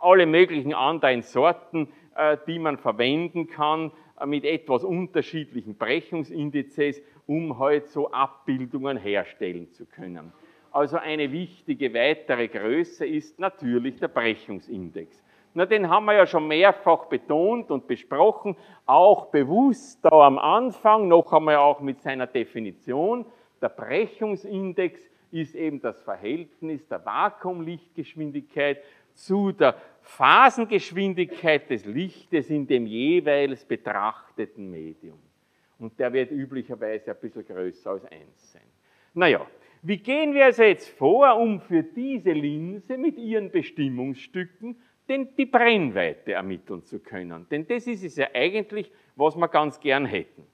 alle möglichen anderen Sorten, äh, die man verwenden kann, äh, mit etwas unterschiedlichen Brechungsindizes, um halt so Abbildungen herstellen zu können. Also eine wichtige weitere Größe ist natürlich der Brechungsindex. Na, den haben wir ja schon mehrfach betont und besprochen, auch bewusst da am Anfang, noch einmal auch mit seiner Definition. Der Brechungsindex ist eben das Verhältnis der Vakuumlichtgeschwindigkeit zu der Phasengeschwindigkeit des Lichtes in dem jeweils betrachteten Medium. Und der wird üblicherweise ein bisschen größer als 1 sein. Naja, wie gehen wir also jetzt vor, um für diese Linse mit ihren Bestimmungsstücken denn die Brennweite ermitteln zu können? Denn das ist es ja eigentlich, was wir ganz gern hätten.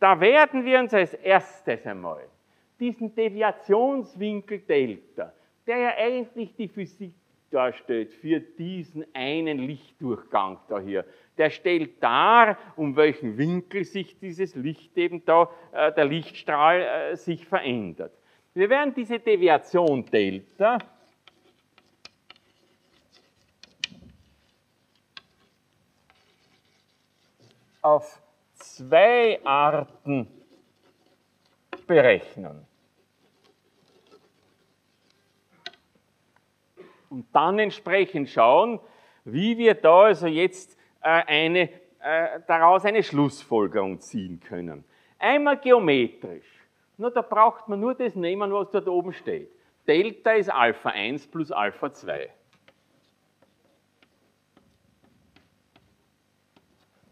Da werden wir uns als erstes einmal diesen Deviationswinkel Delta, der ja eigentlich die Physik darstellt für diesen einen Lichtdurchgang da hier. Der stellt dar, um welchen Winkel sich dieses Licht eben da, äh, der Lichtstrahl äh, sich verändert. Wir werden diese Deviation Delta auf zwei Arten berechnen. Und dann entsprechend schauen, wie wir da also jetzt äh, eine, äh, daraus eine Schlussfolgerung ziehen können. Einmal geometrisch. Nur da braucht man nur das nehmen, was dort oben steht. Delta ist Alpha 1 plus Alpha 2.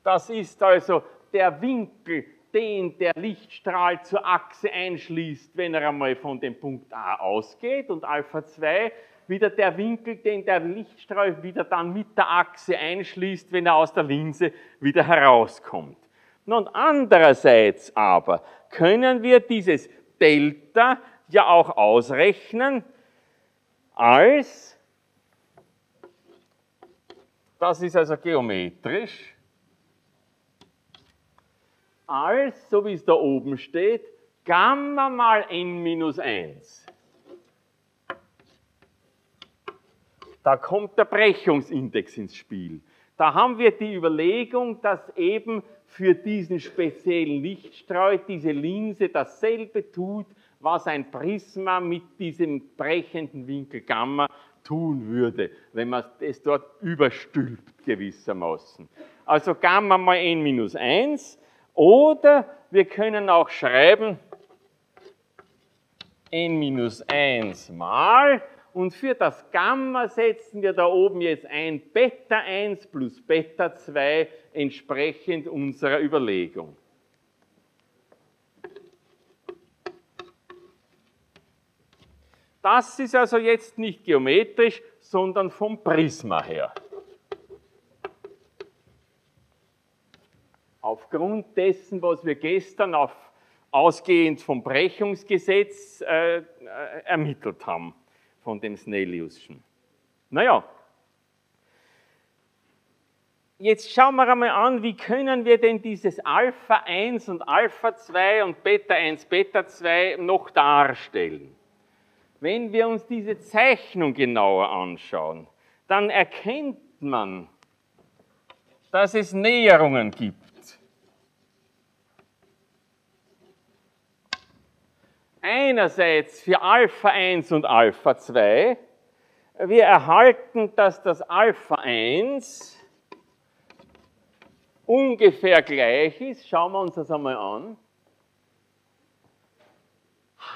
Das ist also der Winkel den der Lichtstrahl zur Achse einschließt, wenn er einmal von dem Punkt A ausgeht und Alpha 2 wieder der Winkel, den der Lichtstrahl wieder dann mit der Achse einschließt, wenn er aus der Linse wieder herauskommt. Und andererseits aber können wir dieses Delta ja auch ausrechnen als, das ist also geometrisch, als, so wie es da oben steht, Gamma mal n minus 1. Da kommt der Brechungsindex ins Spiel. Da haben wir die Überlegung, dass eben für diesen speziellen Lichtstrahl diese Linse dasselbe tut, was ein Prisma mit diesem brechenden Winkel Gamma tun würde, wenn man es dort überstülpt gewissermaßen. Also Gamma mal n minus 1 oder wir können auch schreiben n minus 1 mal und für das Gamma setzen wir da oben jetzt ein Beta 1 plus Beta 2 entsprechend unserer Überlegung. Das ist also jetzt nicht geometrisch, sondern vom Prisma her. Aufgrund dessen, was wir gestern auf, ausgehend vom Brechungsgesetz äh, äh, ermittelt haben, von dem Snelliuschen. Naja, jetzt schauen wir einmal an, wie können wir denn dieses Alpha 1 und Alpha 2 und Beta 1, Beta 2 noch darstellen. Wenn wir uns diese Zeichnung genauer anschauen, dann erkennt man, dass es Näherungen gibt. Einerseits für Alpha 1 und Alpha 2. Wir erhalten, dass das Alpha 1 ungefähr gleich ist. Schauen wir uns das einmal an.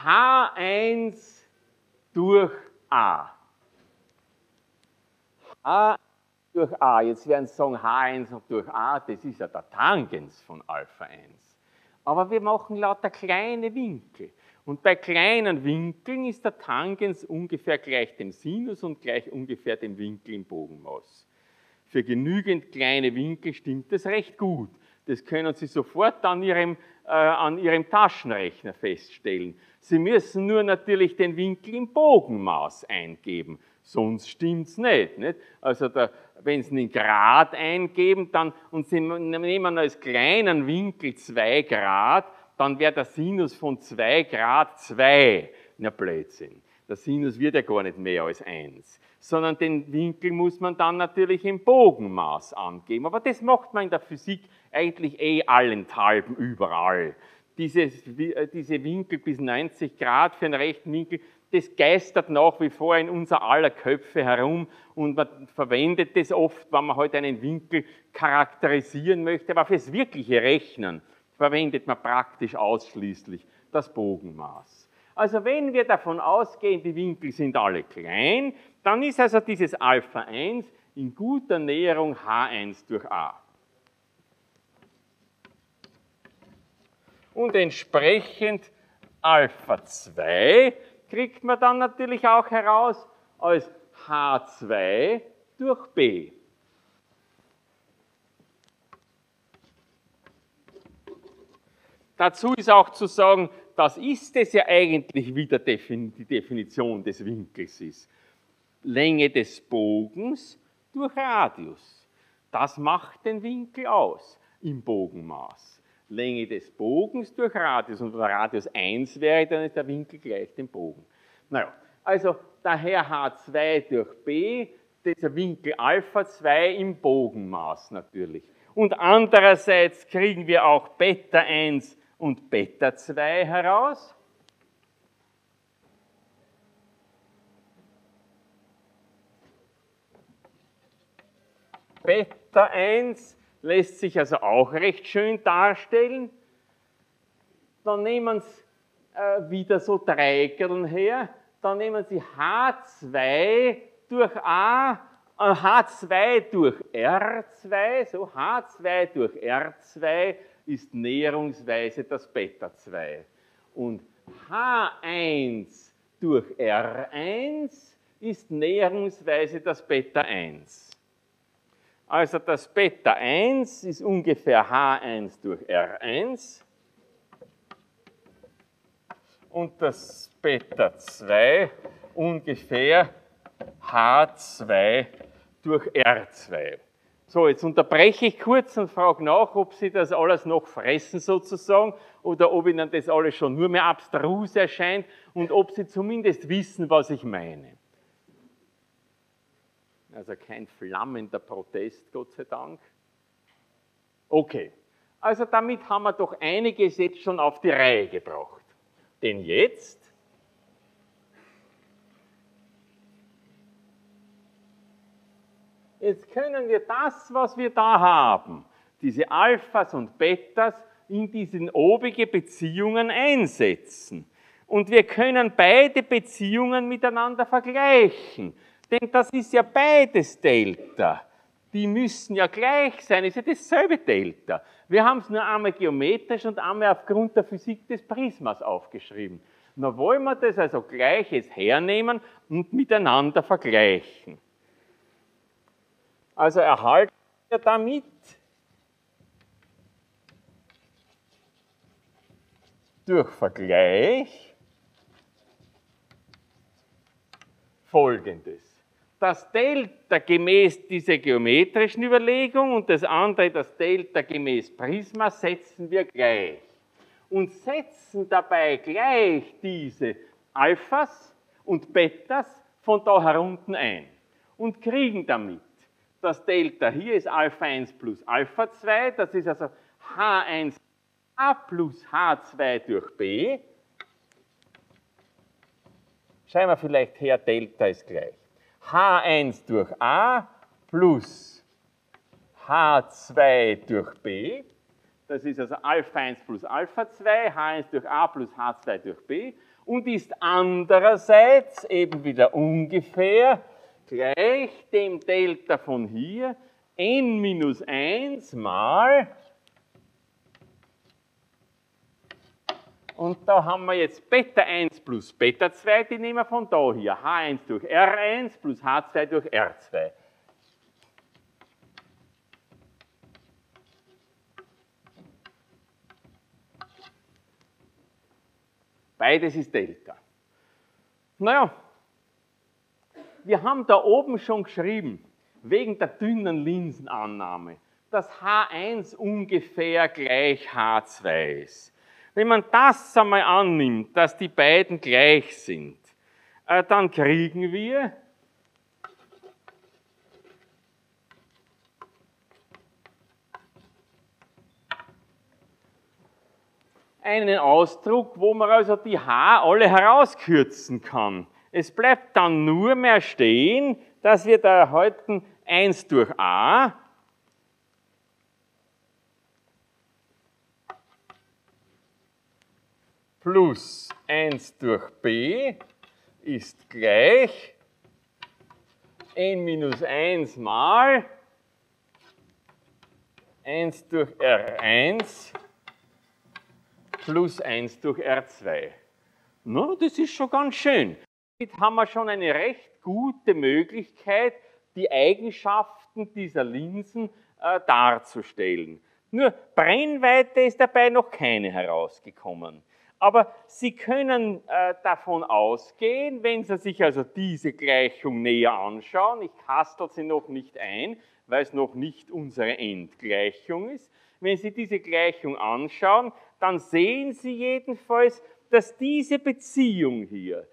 H1 durch A. H durch A, jetzt werden Sie sagen, H1 durch A, das ist ja der Tangens von Alpha 1. Aber wir machen lauter kleine Winkel. Und bei kleinen Winkeln ist der Tangens ungefähr gleich dem Sinus und gleich ungefähr dem Winkel im Bogenmaß. Für genügend kleine Winkel stimmt das recht gut. Das können Sie sofort an Ihrem, äh, an Ihrem Taschenrechner feststellen. Sie müssen nur natürlich den Winkel im Bogenmaß eingeben, sonst stimmt es nicht, nicht. Also wenn Sie einen Grad eingeben dann, und Sie nehmen als kleinen Winkel 2 Grad, dann wäre der Sinus von 2 Grad 2. Na Blödsinn. Der Sinus wird ja gar nicht mehr als 1. Sondern den Winkel muss man dann natürlich im Bogenmaß angeben. Aber das macht man in der Physik eigentlich eh allenthalben überall dieses, äh, diese Winkel bis 90 Grad für einen rechten Winkel, das geistert nach wie vor in unser aller Köpfe herum und man verwendet das oft, wenn man halt einen Winkel charakterisieren möchte, aber fürs wirkliche Rechnen verwendet man praktisch ausschließlich das Bogenmaß. Also wenn wir davon ausgehen, die Winkel sind alle klein, dann ist also dieses Alpha 1 in guter Näherung H1 durch A. und entsprechend Alpha 2 kriegt man dann natürlich auch heraus als H2 durch B. Dazu ist auch zu sagen, das ist es ja eigentlich, wie die Definition des Winkels ist. Länge des Bogens durch Radius. Das macht den Winkel aus im Bogenmaß. Länge des Bogens durch Radius. Und wenn Radius 1 wäre, dann ist der Winkel gleich dem Bogen. Naja, also daher H2 durch B, dieser Winkel Alpha 2 im Bogenmaß natürlich. Und andererseits kriegen wir auch Beta 1 und Beta 2 heraus. Beta 1 lässt sich also auch recht schön darstellen. Dann nehmen Sie äh, wieder so Dreigeln her. Dann nehmen Sie H2 durch A, äh, H2 durch R2, so H2 durch R2 ist näherungsweise das Beta 2. Und H1 durch R1 ist näherungsweise das Beta 1. Also das Beta 1 ist ungefähr H1 durch R1 und das Beta 2 ungefähr H2 durch R2. So, jetzt unterbreche ich kurz und frage nach, ob Sie das alles noch fressen sozusagen oder ob Ihnen das alles schon nur mehr abstrus erscheint und ob Sie zumindest wissen, was ich meine. Also kein flammender Protest, Gott sei Dank. Okay, also damit haben wir doch einiges jetzt schon auf die Reihe gebracht. Denn jetzt Jetzt können wir das, was wir da haben, diese Alphas und Betas, in diesen obige Beziehungen einsetzen. Und wir können beide Beziehungen miteinander vergleichen. Denn das ist ja beides Delta. Die müssen ja gleich sein, ist ja dasselbe Delta. Wir haben es nur einmal geometrisch und einmal aufgrund der Physik des Prismas aufgeschrieben. Na wollen wir das also Gleiches hernehmen und miteinander vergleichen. Also erhalten wir damit durch Vergleich Folgendes. Das Delta gemäß dieser geometrischen Überlegung und das andere, das Delta gemäß Prisma, setzen wir gleich. Und setzen dabei gleich diese Alphas und Betas von da herunten ein. Und kriegen damit das Delta hier ist Alpha 1 plus Alpha 2, das ist also H1 A plus H2 durch B. Schreiben wir vielleicht her, Delta ist gleich. H1 durch A plus H2 durch B. Das ist also Alpha 1 plus Alpha 2, H1 durch A plus H2 durch B. Und ist andererseits eben wieder ungefähr gleich dem Delta von hier n minus 1 mal Und da haben wir jetzt Beta 1 plus Beta 2, die nehmen wir von da hier. H1 durch R1 plus H2 durch R2. Beides ist Delta. Naja, wir haben da oben schon geschrieben, wegen der dünnen Linsenannahme, dass H1 ungefähr gleich H2 ist. Wenn man das einmal annimmt, dass die beiden gleich sind, äh, dann kriegen wir einen Ausdruck, wo man also die H alle herauskürzen kann. Es bleibt dann nur mehr stehen, dass wir da erhalten 1 durch a plus 1 durch b ist gleich n minus 1 mal 1 durch R1 plus 1 durch R2. No, das ist schon ganz schön. Damit haben wir schon eine recht gute Möglichkeit, die Eigenschaften dieser Linsen äh, darzustellen. Nur Brennweite ist dabei noch keine herausgekommen. Aber Sie können äh, davon ausgehen, wenn Sie sich also diese Gleichung näher anschauen, ich kastel sie noch nicht ein, weil es noch nicht unsere Endgleichung ist, wenn Sie diese Gleichung anschauen, dann sehen Sie jedenfalls, dass diese Beziehung hier,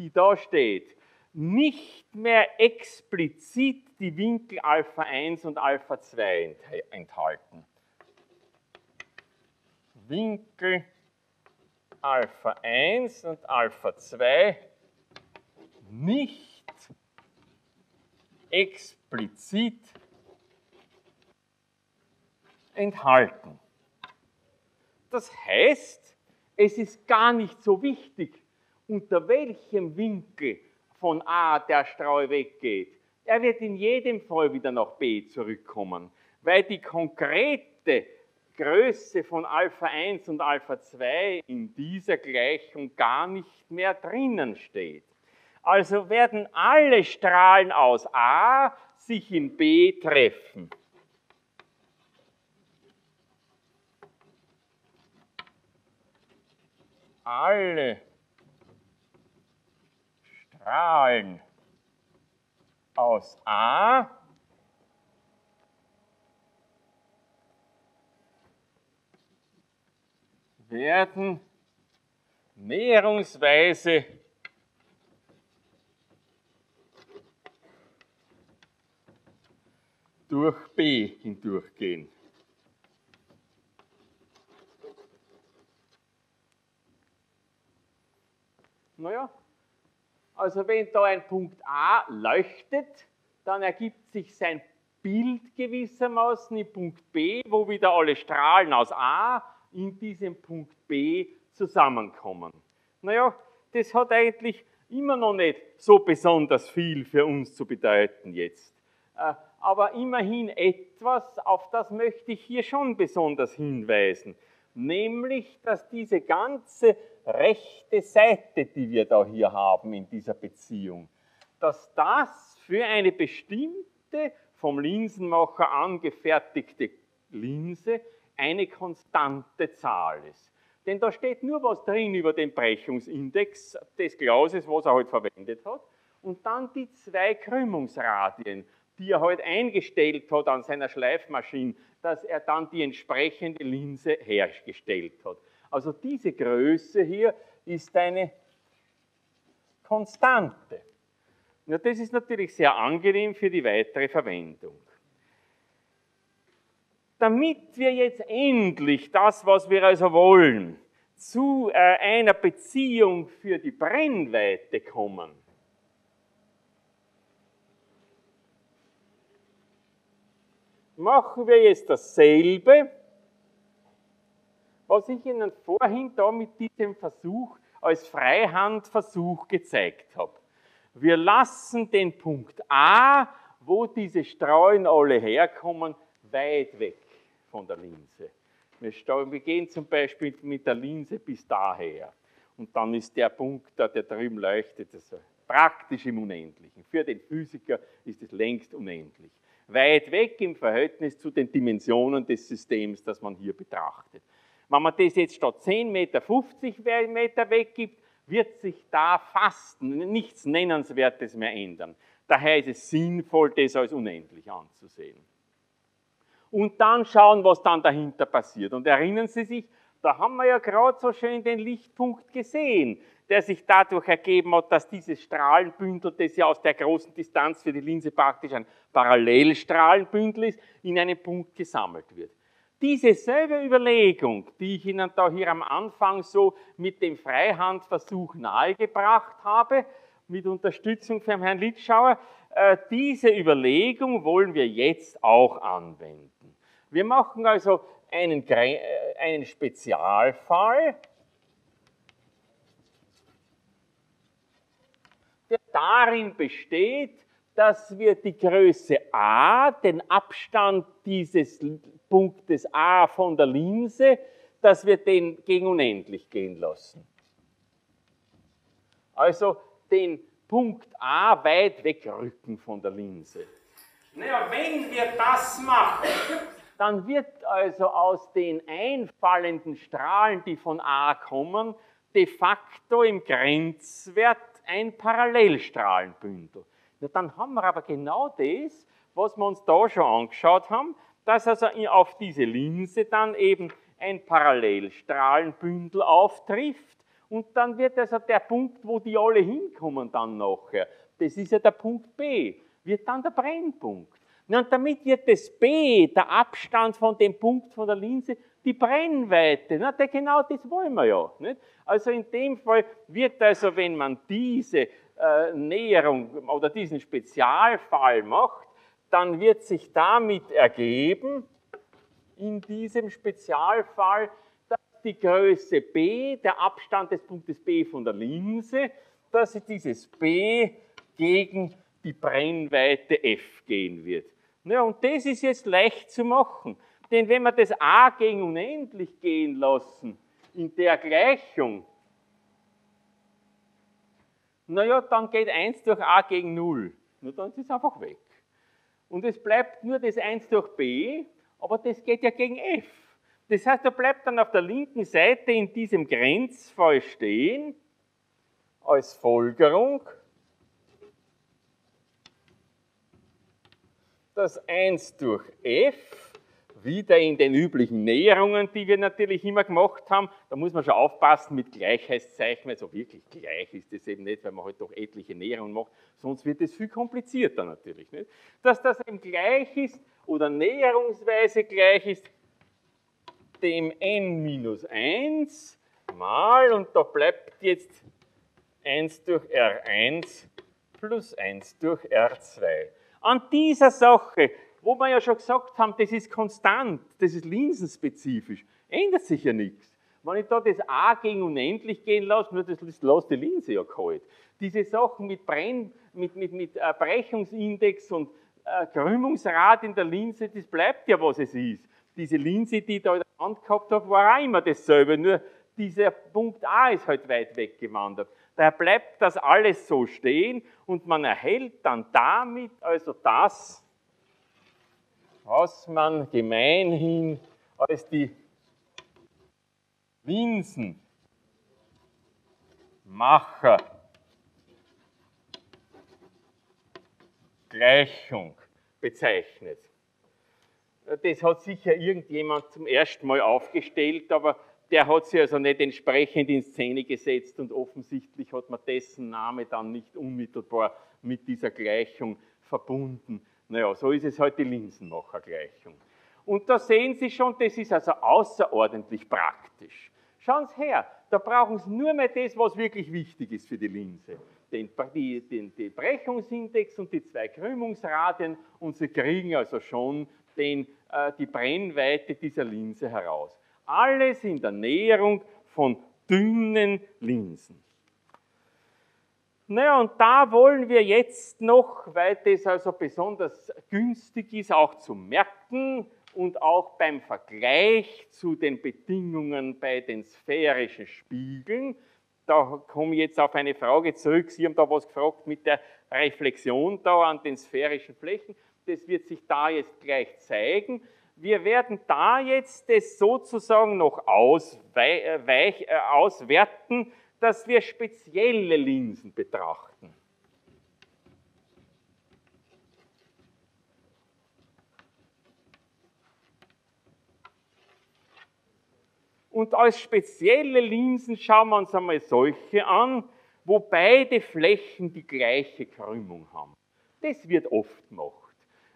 die da steht, nicht mehr explizit die Winkel Alpha 1 und Alpha 2 enthalten. Winkel Alpha 1 und Alpha 2 nicht explizit enthalten. Das heißt, es ist gar nicht so wichtig, unter welchem Winkel von A der Strahl weggeht. Er wird in jedem Fall wieder nach B zurückkommen, weil die konkrete Größe von Alpha 1 und Alpha 2 in dieser Gleichung gar nicht mehr drinnen steht. Also werden alle Strahlen aus A sich in B treffen. Alle Strahlen aus A werden näherungsweise durch B hindurchgehen. Naja, also wenn da ein Punkt A leuchtet, dann ergibt sich sein Bild gewissermaßen in Punkt B, wo wieder alle Strahlen aus A in diesem Punkt B zusammenkommen. Naja, das hat eigentlich immer noch nicht so besonders viel für uns zu bedeuten jetzt. Äh, aber immerhin etwas, auf das möchte ich hier schon besonders hinweisen, nämlich, dass diese ganze rechte Seite, die wir da hier haben in dieser Beziehung, dass das für eine bestimmte vom Linsenmacher angefertigte Linse eine konstante Zahl ist. Denn da steht nur was drin über den Brechungsindex des Glases, was er halt verwendet hat, und dann die zwei Krümmungsradien, die er halt eingestellt hat an seiner Schleifmaschine, dass er dann die entsprechende Linse hergestellt hat. Also diese Größe hier ist eine Konstante. Ja, das ist natürlich sehr angenehm für die weitere Verwendung. Damit wir jetzt endlich das, was wir also wollen, zu äh, einer Beziehung für die Brennweite kommen, machen wir jetzt dasselbe, was ich Ihnen vorhin da mit diesem Versuch als Freihandversuch gezeigt habe. Wir lassen den Punkt A, wo diese Strahlen alle herkommen, weit weg von der Linse. Wir, gehen zum Beispiel mit der Linse bis daher. Und dann ist der Punkt da, der drüben leuchtet, also praktisch im Unendlichen. Für den Physiker ist es längst unendlich weit weg im Verhältnis zu den Dimensionen des Systems, das man hier betrachtet. Wenn man das jetzt statt 10 Meter 50 Meter weggibt, wird sich da fast nichts Nennenswertes mehr ändern. Daher ist es sinnvoll, das als unendlich anzusehen. Und dann schauen, was dann dahinter passiert. Und erinnern Sie sich, da haben wir ja gerade so schön den Lichtpunkt gesehen der sich dadurch ergeben hat, dass dieses Strahlenbündel, das ja aus der großen Distanz für die Linse praktisch ein Parallelstrahlenbündel ist, in einem Punkt gesammelt wird. Diese selbe Überlegung, die ich Ihnen da hier am Anfang so mit dem Freihandversuch nahegebracht habe, mit Unterstützung von Herrn Litschauer, äh, diese Überlegung wollen wir jetzt auch anwenden. Wir machen also einen, äh, einen Spezialfall, der darin besteht, dass wir die Größe a, den Abstand dieses Punktes a von der Linse, dass wir den gegen unendlich gehen lassen. Also den Punkt a weit wegrücken von der Linse. Naja, wenn wir das machen, dann wird also aus den einfallenden Strahlen, die von a kommen, de facto im Grenzwert ein Parallelstrahlenbündel. Ja, dann haben wir aber genau das, was wir uns da schon angeschaut haben, dass also auf diese Linse dann eben ein Parallelstrahlenbündel auftrifft und dann wird also der Punkt, wo die alle hinkommen dann nachher, das ist ja der Punkt B, wird dann der Brennpunkt. Und damit wird das B, der Abstand von dem Punkt von der Linse, die Brennweite. Na, genau das wollen wir ja. Nicht? Also in dem Fall wird also, wenn man diese äh, Näherung oder diesen Spezialfall macht, dann wird sich damit ergeben, in diesem Spezialfall, dass die Größe b, der Abstand des Punktes b von der Linse, dass dieses b gegen die Brennweite f gehen wird. Ja, und das ist jetzt leicht zu machen. Denn wenn wir das a gegen unendlich gehen lassen, in der Gleichung, naja, dann geht 1 durch a gegen 0. Nur dann ist es einfach weg. Und es bleibt nur das 1 durch b, aber das geht ja gegen f. Das heißt, er bleibt dann auf der linken Seite in diesem Grenzfall stehen, als Folgerung, das 1 durch f, wieder in den üblichen Näherungen, die wir natürlich immer gemacht haben. Da muss man schon aufpassen mit Gleichheitszeichen, also wirklich gleich ist es eben nicht, weil man halt doch etliche Näherungen macht, sonst wird es viel komplizierter natürlich. Nicht? Dass das eben gleich ist oder näherungsweise gleich ist dem n minus 1 mal, und da bleibt jetzt 1 durch R1 plus 1 durch R2. An dieser Sache, wo wir ja schon gesagt haben, das ist konstant, das ist linsenspezifisch, ändert sich ja nichts. Wenn ich da das A gegen unendlich gehen lasse, nur das lässt die Linse ja kalt. Diese Sachen mit, Brenn, mit, mit, mit äh, Brechungsindex und äh, Krümmungsrad in der Linse, das bleibt ja, was es ist. Diese Linse, die ich da in der Hand gehabt habe, war auch immer dasselbe, nur dieser Punkt A ist halt weit weggewandert. Daher bleibt das alles so stehen und man erhält dann damit also das, was man gemeinhin als die Linsenmacher Gleichung bezeichnet. Das hat sicher irgendjemand zum ersten Mal aufgestellt, aber der hat sich also nicht entsprechend in Szene gesetzt und offensichtlich hat man dessen Name dann nicht unmittelbar mit dieser Gleichung verbunden. Naja, so ist es halt die Linsenmachergleichung. Und da sehen Sie schon, das ist also außerordentlich praktisch. Schauen Sie her, da brauchen Sie nur mehr das, was wirklich wichtig ist für die Linse. Den, die, den, den Brechungsindex und die zwei Krümmungsradien und Sie kriegen also schon den, äh, die Brennweite dieser Linse heraus. Alles in der Näherung von dünnen Linsen. Naja, und da wollen wir jetzt noch, weil das also besonders günstig ist, auch zu merken und auch beim Vergleich zu den Bedingungen bei den sphärischen Spiegeln, da komme ich jetzt auf eine Frage zurück. Sie haben da was gefragt mit der Reflexion da an den sphärischen Flächen. Das wird sich da jetzt gleich zeigen wir werden da jetzt das sozusagen noch äh, äh, auswerten, dass wir spezielle Linsen betrachten. Und als spezielle Linsen schauen wir uns einmal solche an, wo beide Flächen die gleiche Krümmung haben. Das wird oft gemacht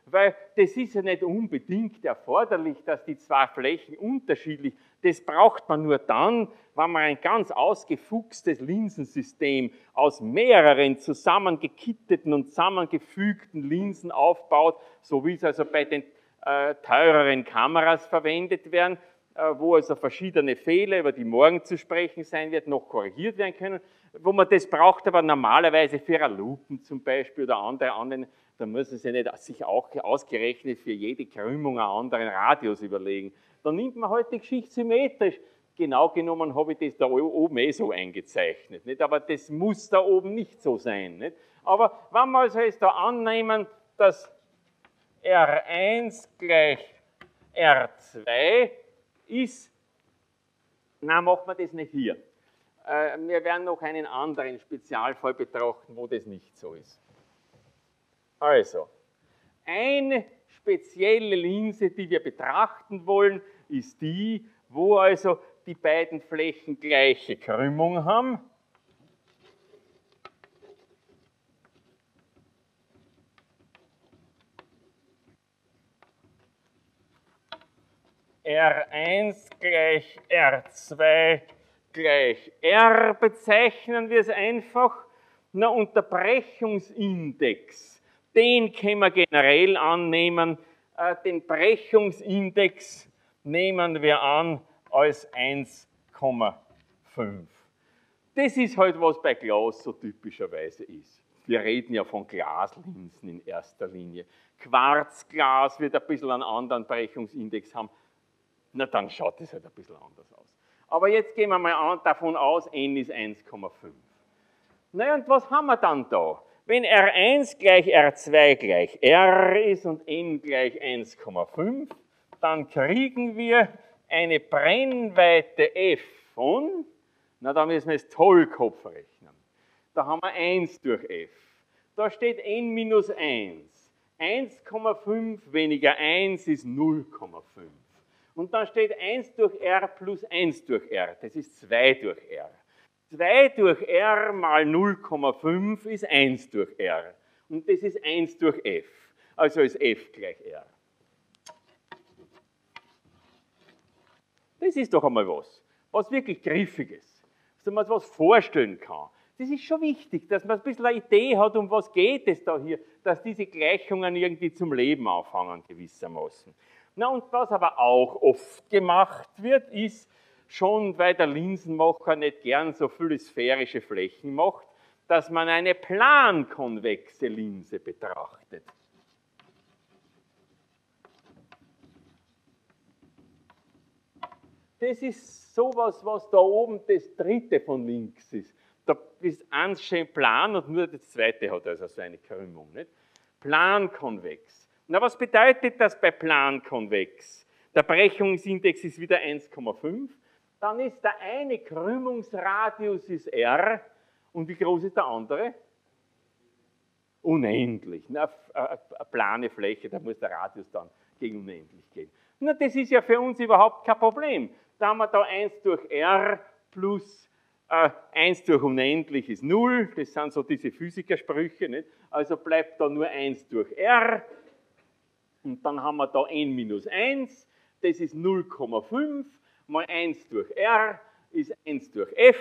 weil das ist ja nicht unbedingt erforderlich, dass die zwei Flächen unterschiedlich, das braucht man nur dann, wenn man ein ganz ausgefuchstes Linsensystem aus mehreren zusammengekitteten und zusammengefügten Linsen aufbaut, so wie es also bei den äh, teureren Kameras verwendet werden, äh, wo also verschiedene Fehler, über die morgen zu sprechen sein wird, noch korrigiert werden können, wo man das braucht, aber normalerweise für Lupen zum Beispiel oder andere, andere da müssen Sie nicht sich auch ausgerechnet für jede Krümmung einen anderen Radius überlegen. Da nimmt man halt die Geschichte symmetrisch. Genau genommen habe ich das da oben eh so eingezeichnet. Nicht? Aber das muss da oben nicht so sein. Nicht? Aber wenn wir also jetzt da annehmen, dass R1 gleich R2 ist, na machen wir das nicht hier. Äh, wir werden noch einen anderen Spezialfall betrachten, wo das nicht so ist. Also, eine spezielle Linse, die wir betrachten wollen, ist die, wo also die beiden Flächen gleiche Krümmung haben. R1 gleich R2 gleich R bezeichnen wir es einfach. Na, Unterbrechungsindex den können wir generell annehmen. Äh, den Brechungsindex nehmen wir an als 1,5. Das ist halt, was bei Glas so typischerweise ist. Wir reden ja von Glaslinsen in erster Linie. Quarzglas wird ein bisschen einen anderen Brechungsindex haben. Na, dann schaut es halt ein bisschen anders aus. Aber jetzt gehen wir mal davon aus, n ist 1,5. Naja, und was haben wir dann da? Wenn R1 gleich R2 gleich R ist und n gleich 1,5, dann kriegen wir eine Brennweite f von, na da müssen wir es Tollkopf rechnen. Da haben wir 1 durch f. Da steht n minus 1. 1,5 weniger 1 ist 0,5. Und dann steht 1 durch r plus 1 durch r. Das ist 2 durch r. 2 durch r mal 0,5 ist 1 durch r. Und das ist 1 durch f. Also ist f gleich r. Das ist doch einmal was. Was wirklich Griffiges. Dass man sich was vorstellen kann. Das ist schon wichtig, dass man ein bisschen eine Idee hat, um was geht es da hier, dass diese Gleichungen irgendwie zum Leben auffangen gewissermaßen. Na und was aber auch oft gemacht wird, ist, schon weil der Linsenmacher nicht gern so viele sphärische Flächen macht, dass man eine plankonvexe Linse betrachtet. Das ist sowas, was da oben das dritte von links ist. Da ist eins schön plan und nur das zweite hat also so eine Krümmung. Nicht? Plankonvex. Na, was bedeutet das bei plankonvex? Der Brechungsindex ist wieder 1,5. Dann ist der eine Krümmungsradius ist R. Und wie groß ist der andere? Unendlich. Eine plane Fläche, da muss der Radius dann gegen unendlich gehen. Na, das ist ja für uns überhaupt kein Problem. Da haben wir da 1 durch R plus äh, 1 durch unendlich ist 0. Das sind so diese Physikersprüche. Nicht? Also bleibt da nur 1 durch R. Und dann haben wir da n minus 1. Das ist 0,5 mal 1 durch R ist 1 durch F.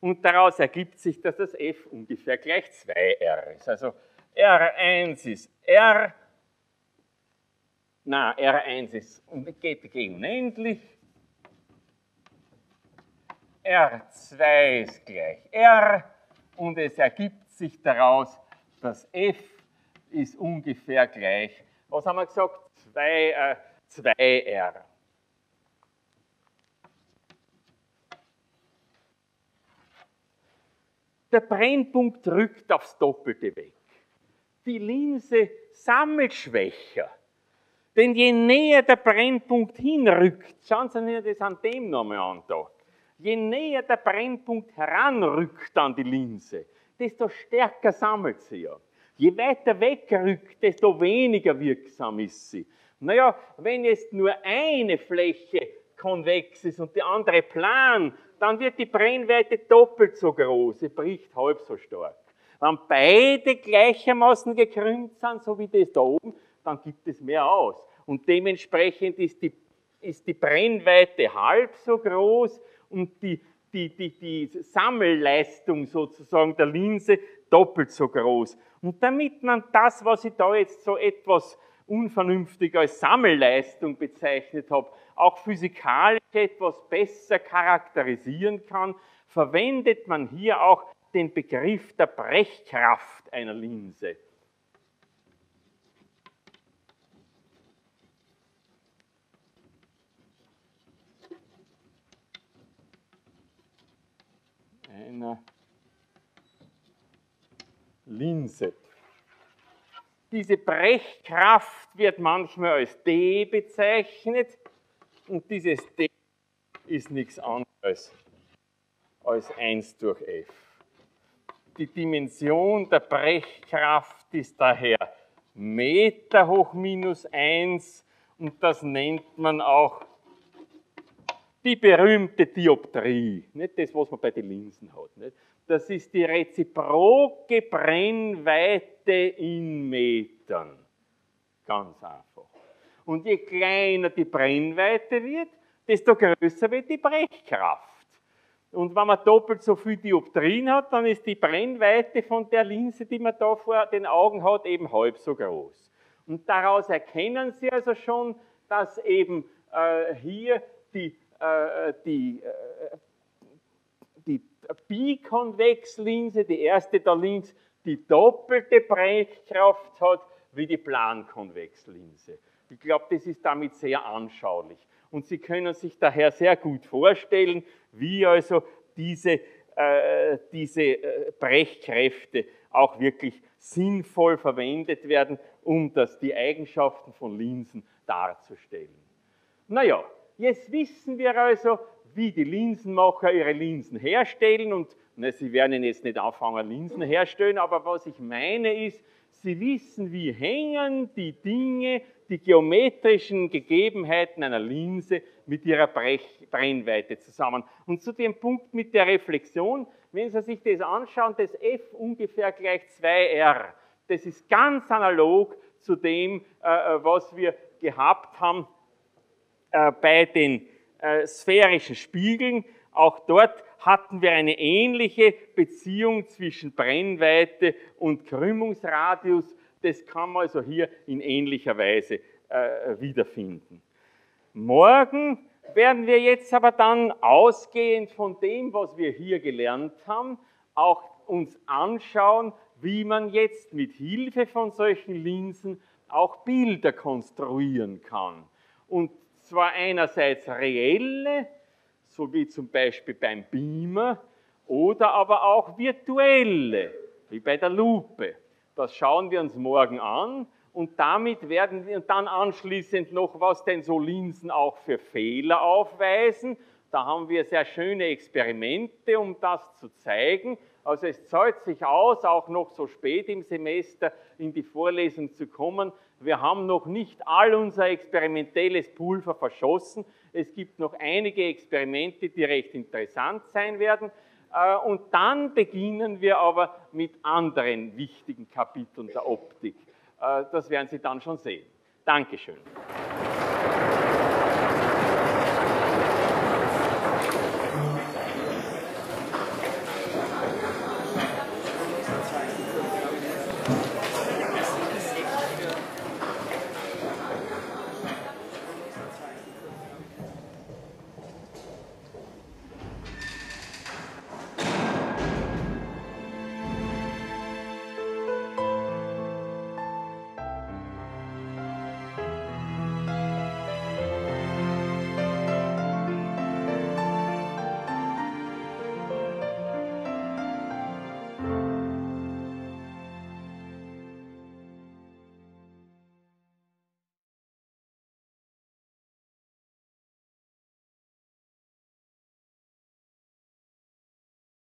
Und daraus ergibt sich, dass das F ungefähr gleich 2R ist. Also R1 ist R. Na, R1 ist, geht gegen unendlich. R2 ist gleich R und es ergibt sich daraus, dass F ist ungefähr gleich, was haben wir gesagt, 2, äh, 2R. Der Brennpunkt rückt aufs Doppelte weg. Die Linse sammelt schwächer. Denn je näher der Brennpunkt hinrückt, schauen Sie sich das an dem nochmal an da je näher der Brennpunkt heranrückt an die Linse, desto stärker sammelt sie ja. Je weiter wegrückt, desto weniger wirksam ist sie. Naja, wenn jetzt nur eine Fläche konvex ist und die andere plan, dann wird die Brennweite doppelt so groß, sie bricht halb so stark. Wenn beide gleichermaßen gekrümmt sind, so wie das da oben, dann gibt es mehr aus. Und dementsprechend ist die, ist die Brennweite halb so groß und die, die, die, die Sammelleistung sozusagen der Linse doppelt so groß. Und damit man das, was ich da jetzt so etwas unvernünftig als Sammelleistung bezeichnet habe, auch physikalisch etwas besser charakterisieren kann, verwendet man hier auch den Begriff der Brechkraft einer Linse. einer Linse. Diese Brechkraft wird manchmal als D bezeichnet und dieses D ist nichts anderes als 1 durch F. Die Dimension der Brechkraft ist daher Meter hoch minus 1 und das nennt man auch die berühmte Dioptrie, nicht das, was man bei den Linsen hat. Nicht? Das ist die reziproke Brennweite in Metern. Ganz einfach. Und je kleiner die Brennweite wird, desto größer wird die Brechkraft. Und wenn man doppelt so viel Dioptrien hat, dann ist die Brennweite von der Linse, die man da vor den Augen hat, eben halb so groß. Und daraus erkennen Sie also schon, dass eben äh, hier die äh, die, äh, die Bikonvexlinse, die erste da links, die doppelte Brechkraft hat wie die Plankonvexlinse. Ich glaube, das ist damit sehr anschaulich. Und Sie können sich daher sehr gut vorstellen, wie also diese, äh, diese äh, Brechkräfte auch wirklich sinnvoll verwendet werden, um das, die Eigenschaften von Linsen darzustellen. Naja, Jetzt wissen wir also, wie die Linsenmacher ihre Linsen herstellen und na, sie werden jetzt nicht anfangen, Linsen herstellen, aber was ich meine ist, sie wissen, wie hängen die Dinge, die geometrischen Gegebenheiten einer Linse mit ihrer Brennweite zusammen. Und zu dem Punkt mit der Reflexion, wenn Sie sich das anschauen, das f ungefähr gleich 2r, das ist ganz analog zu dem, äh, äh, was wir gehabt haben äh, bei den sphärischen Spiegeln. Auch dort hatten wir eine ähnliche Beziehung zwischen Brennweite und Krümmungsradius. Das kann man also hier in ähnlicher Weise äh, wiederfinden. Morgen werden wir jetzt aber dann ausgehend von dem, was wir hier gelernt haben, auch uns anschauen, wie man jetzt mit Hilfe von solchen Linsen auch Bilder konstruieren kann. Und zwar einerseits reelle, so wie zum Beispiel beim Beamer, oder aber auch virtuelle, wie bei der Lupe. Das schauen wir uns morgen an und damit werden wir dann anschließend noch, was denn so Linsen auch für Fehler aufweisen. Da haben wir sehr schöne Experimente, um das zu zeigen. Also es zahlt sich aus, auch noch so spät im Semester in die Vorlesung zu kommen. Wir haben noch nicht all unser experimentelles Pulver verschossen. Es gibt noch einige Experimente, die recht interessant sein werden. Äh, und dann beginnen wir aber mit anderen wichtigen Kapiteln der Optik. Äh, das werden Sie dann schon sehen. Dankeschön.